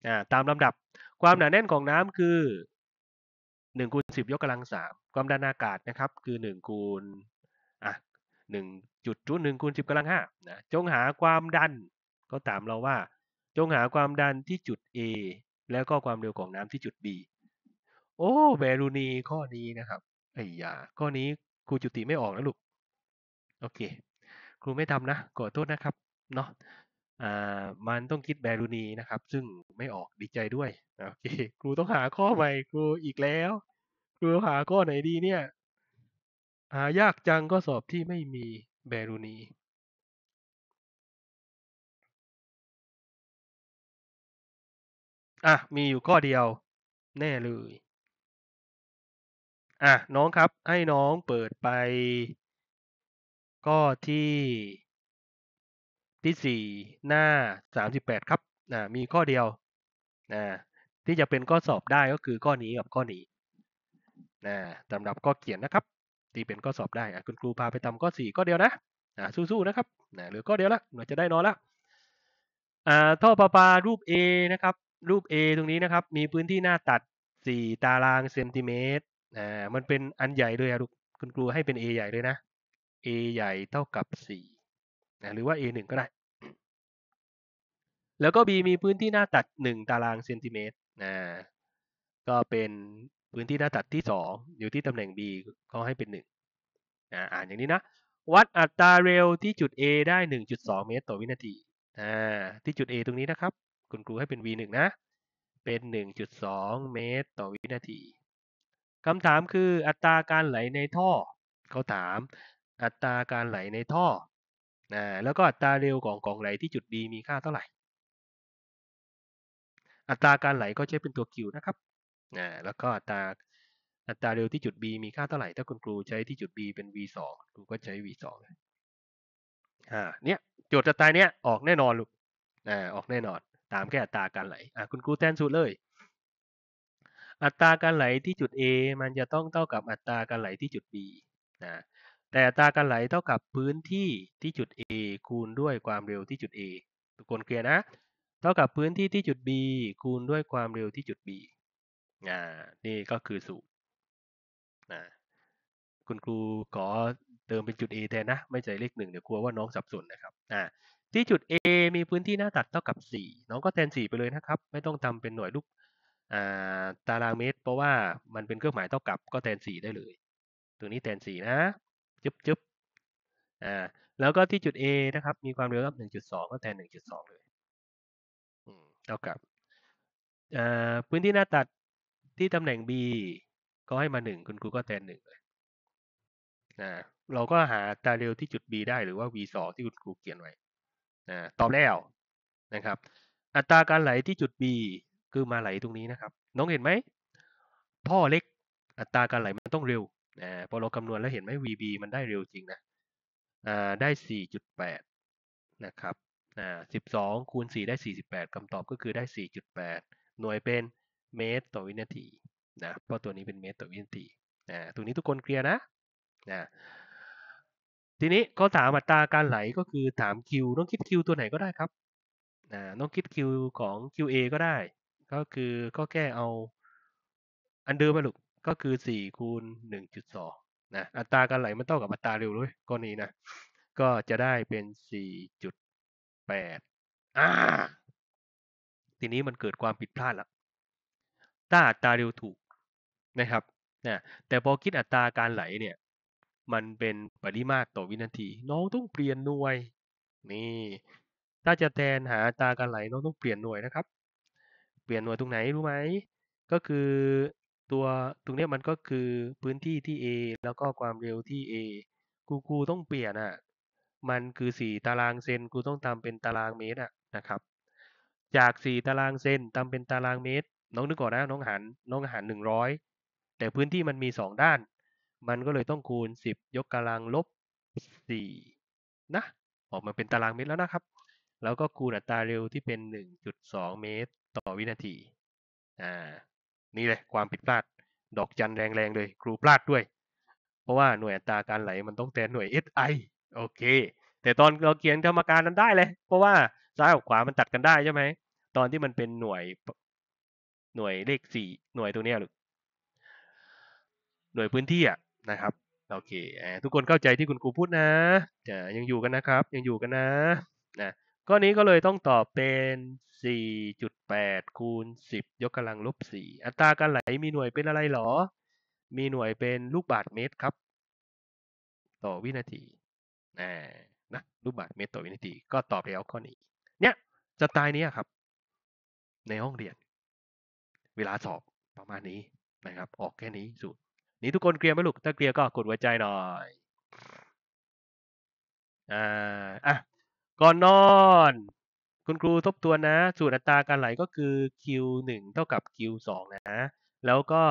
อ่าตามลำดับความหนาแน่นของน้ำคือหนึ่งคูณสิบยกกำลังสามความดันอากาศนะครับ คือหนึ่งคูณอะ หนึ่งจุดจุดหนึ่งคูณสิบกำลังห้านะจงหาความดันก็ตามเราว่า จงหาความดันที่จุด A แล้วก็ความเร็วของน้ำที่จุด B โอ้แวรูนีข้อนี้นะครับไอ้ยาข้อนี้ครูจุติไม่ออกนะลูกโอเค ครูไม่ทำนะขอโทษนะครับเนาะอ่ามันต้องคิดแบรูนีนะครับ ซึ่งไม่ออกดีใจด้วยโอเค ครูต้องหาข้อใหม่ครูอีกแล้ว ครูหาข้อไหนดีเนี่ย หายากจังก็สอบที่ไม่มี แบรูนีอะมีอยู่ข้อเดียว แน่เลย อะน้องครับให้น้องเปิดไป ก็ที่ที่สี่หน้าสามสิบแปดครับอ่ามีข้อเดียวอ่าที่จะเป็นข้อสอบได้ก็คือข้อนี้กับข้อนี้นะสำหรับข้อเขียนนะครับ ที่เป็นข้อสอบได้อะคุณครูพาไปทำข้อสี่ข้อเดียวนะอ่าสู้ๆนะครับนะหลือข้อเดียวละเราจะได้นอนละอ่าท่อประปารูป A นะครับ รูป A ตรงนี้นะครับ มีพื้นที่หน้าตัดสี่ตารางเซนติเมตรอ่ามันเป็นอันใหญ่เลยอะลูกคุณครูให้เป็น A ใหญ่เลยนะ A ใหญ่เท่ากับสี่นะหรือว่า A หนึ่งก็ได้ แล้วก็ B มีพื้นที่หน้าตัดหนึ่งตารางเซนติเมตรนะก็เป็น พื้นที่หน้าตัดที่สองอยู่ที่ตำแหน่ง B ก็ให้เป็นหนึ่งนะอ่านอย่างนี้นะ วัดอัตราเร็วที่จุด A ได้ 1.2 เมตรต่อวินาทีอ่าที่จุด A ตรงนี้นะครับ คุณครูให้เป็น V1 นะ เป็น 1.2 เมตรต่อวินาทีคำถามคืออัตราการไหลในท่อเขาถามอัตราการไหลในท่อนะแล้วก็อัตราเร็วของกล่องไหลที่จุด B มีค่าเท่าไหร่ อัตราการไหลก็ใช้เป็นตัว Q นะครับ นะแล้วก็อัตราอัตราเร็วที่จุด B มีค่าเท่าไหร่ ถ้าคุณครูใช้ที่จุด B เป็น V2 ครูก็ใช้ V2 อ่าเนี่ยโจทย์สไตล์เนี้ยออกแน่นอนลูกอ่าออกแน่นอน ตามแค่อัตราการไหลอ่าคุณครูแทนสูตรเลย อัตราการไหลที่จุด A มันจะต้องเท่ากับอัตราการไหลที่จุด B นะแต่อัตราการไหลเท่ากับพื้นที่ที่จุด A คูณด้วยความเร็วที่จุด A ทุกคนเคลียร์นะ เท่ากับพื้นที่ที่จุด B คูณด้วยความเร็วที่จุด B อ่านี่ก็คือสูตรนะคุณครูขอเติมเป็นจุด A แทนนะ ไม่ใส่เลขหนึ่งเดี๋ยวกลัวว่าน้องสับสนนะครับอ่าที่จุด A มีพื้นที่หน้าตัดเท่ากับ 4 น้องก็แทน 4 ไปเลยนะครับ ไม่ต้องทำเป็นหน่วยลูกอ่าตารางเมตร เพราะว่ามันเป็นเครื่องหมายเท่ากับก็แทน 4 ได้เลย ตรงนี้แทน 4 นะจึ๊บจึ๊บอ่าแล้วก็ที่จุด A นะครับ มีความเร็วกับ 1.2 ก็แทน 1.2 เลยเท่ากับอ่าพื้นที่หน้าตัด ที่ตำแหน่ง B ก็ให้มา 1 คุณครูก็แทน1เลยนะเราก็หาอัตราเร็วที่จุด B ได้หรือว่า V2 ที่คุณครูเขียนไว้นะตอบแล้วนะครับ อัตราการไหลที่จุด B คือมาไหลตรงนี้นะครับ น้องเห็นไหมท่อเล็กอัตราการไหลมันต้องเร็วอ่าพอเราคำนวณแล้วเห็นไหม VB มันได้เร็วจริงนะอ่าได้ 4.8 นะครับอ่า12 คูณ 4 ได้ 48คำตอบก็คือได้ 4.8 หน่วยเป็น เมตรต่อวินาทีนะเพราะตัวนี้เป็นเมตรต่อวินาทีอ่าตรงนี้ทุกคนเคลียร์นะนะทีนี้ข้อถามอัตราการไหลก็คือถาม Q ต้องคิด Q ตัวไหนก็ได้ครับอ่าต้องคิด Q ของ QA ก็ได้ ก็คือก็แค่เอาอันเดิมมาลูกก็คือ4คูณ1.2นะอัตราการไหลมันเท่ากับอัตราเร็วเลยก้อนนี้นะก็จะได้เป็น 4.8อ่าทีนี้มันเกิดความผิดพลาดแล้ว ถ้าอัตราเร็วถูกนะครับนะแต่พอคิดอัตราการไหลเนี่ยมันเป็นปริมาตรต่อวินาที น้องต้องเปลี่ยนหน่วย นี่ ถ้าจะแทนหาอัตราการไหลน้องต้องเปลี่ยนหน่วยนะครับ เปลี่ยนหน่วยตรงไหนรู้ไหมก็คือตัวตรงนี้มันก็คือพื้นที่ที่ A แล้วก็ความเร็วที่ A กูกูต้องเปลี่ยนอะมันคือสี่ตารางเซนกูต้องทำเป็นตารางเมตรอะนะครับ จากสี่ตารางเซนทำเป็นตารางเมตร น้องนึกก่อนนะน้องหันน้องหันหนึ่งร้อยแต่พื้นที่มันมีสองด้าน มันก็เลยต้องคูณสิบยกกำลังลบสี่นะออกมาเป็นตารางเมตรแล้วนะครับ แล้วก็คูณอัตราเร็วที่เป็นหนึ่งจุดสองเมตรต่อวินาที อ่า นี่เลยความผิดพลาด ดอกจันแรงๆเลย ครูพลาดด้วย เพราะว่าหน่วยอัตราการไหลมันต้องแทนหน่วย SI โอเค แต่ตอนเราเขียนกรรมการนั้นได้เลย เพราะว่าซ้ายกับขวามันตัดกันได้ใช่ไหม ตอนที่มันเป็นหน่วย หน่วยเลขสี่หน่วยตัวเนี้ยหรือหน่วยพื้นที่อะนะครับโอเคทุกคนเข้าใจที่คุณครูพูดนะจะยังอยู่กันนะครับ ยังอยู่กันนะนะข้อนี้ก็เลยต้องตอบเป็น 4.8 คูณ 10 ยกกำลังลบ 4 อัตราการไหลมีหน่วยเป็นอะไรหรอ มีหน่วยเป็นลูกบาศก์เมตรครับ ต่อวินาทีนะนะลูกบาศก์เมตรต่อวินาที ก็ตอบแล้วข้อนี้ เนี่ยสไตล์นี้ครับ ในห้องเรียน เวลาสอบประมาณนี้นะครับ ออกแค่นี้สูตรนี่ทุกคนเคลียร์ไหมลูก ถ้าเคลียร์ก็กดหัวใจหน่อยอ่าอะก่อนนอน คุณครูทบทวนนะ สูตรอัตราการไหลก็คือ q 1 เท่ากับ q 2 นะ แล้วก็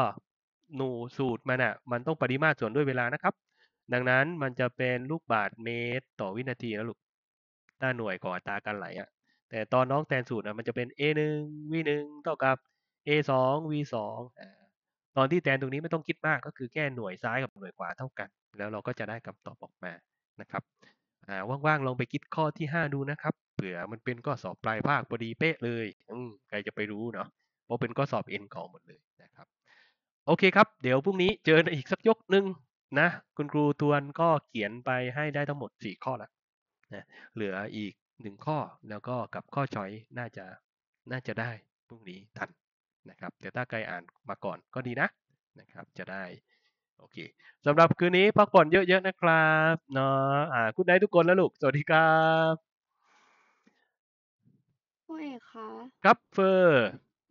หนูสูตรมันอะ มันต้องปริมาตรส่วนด้วยเวลานะครับ ดังนั้นมันจะเป็นลูกบาศก์เมตรต่อวินาทีนะลูกถ้าหน่วยของอัตราการไหลอะ แต่ตอนน้องแทนสูตรอะมันจะเป็น a 1 v 1 เท่ากับ a 2 v 2อ่าตอนที่แทนตรงนี้ไม่ต้องคิดมากก็คือแค่หน่วยซ้ายกับหน่วยขวาเท่ากัน แล้วเราก็จะได้คำตอบออกมานะครับว่างๆลองไปคิดข้อที่ 5 ดูนะครับเผื่อมันเป็นข้อสอบปลายภาคพอดีเป๊ะเลยใครจะไปรู้เนาะเพราะเป็นข้อสอบเอ็นของหมดเลยนะครับ โอเคครับ เดี๋ยวพรุ่งนี้เจออีกสักยกหนึ่งนะ คุณครูทวนก็เขียนไปให้ได้ทั้งหมด 4 ข้อล้วนะเหลืออีกหนึ่งข้อแล้วก็กับข้อช้อยน่าจะน่าจะได้พรุ่งนี้ทัน นะครับเดี๋ยวถ้าใครอ่านมาก่อนก็ดีนะนะครับจะได้โอเคสำหรับคืนนี้พักผ่อนเยอะๆนะครับเนาะอ่าคุณได้ทุกคนแล้วลูก สวัสดีครับผู้เอกคะครับเฟอร์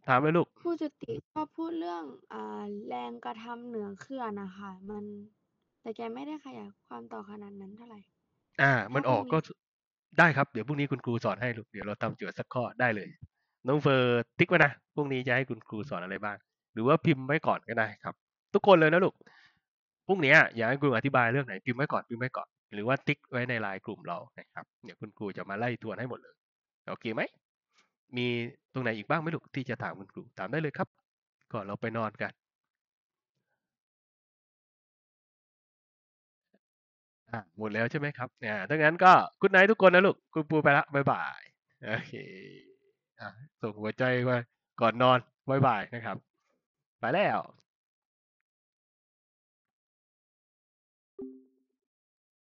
ถามเลยลูกผู้จุติชอบพูดเรื่องอ่าแรงกระทำเหนือเขื่อนนะคะมันแต่แกไม่ได้ขยายความต่อขนาดนั้นเท่าไหร่ อ่า มันออกพรุ่ก็งนี้ได้ครับ เดี๋ยวพรุ่งนี้คุณครูสอนให้ลูก เดี๋ยวเราทำโจทย์สักข้อได้เลย น้องเฟอร์ติ๊กไว้นะพรุ่งนี้จะให้คุณครูสอนอะไรบ้าง หรือว่าพิมพ์ไว้ก่อนก็ได้ครับ ทุกคนเลยนะลูกพรุ่งนี้อยากให้ครูอธิบายเรื่องไหนพิมพ์ไว้ก่อนพิมพ์ไว้ก่อน หรือว่าติ๊กไว้ในไลน์กลุ่มเรานะครับเดี๋ยวคุณครูจะมาไล่ทวนให้หมดเลยโอเคไหมมีตรงไหนอีกบ้างไหมลูกที่จะถามคุณครูถามได้เลยครับ ก่อนเราไปนอนกันหมดแล้วใช่ไหมครับอ่าถ้างั้นก็คุณไนทุกคนนะลูกคุณปูไปละบ๊ายบายโอเค ส่งหัวใจไว้ก่อนนอนบ๊ายบายนะครับ ไปแล้ว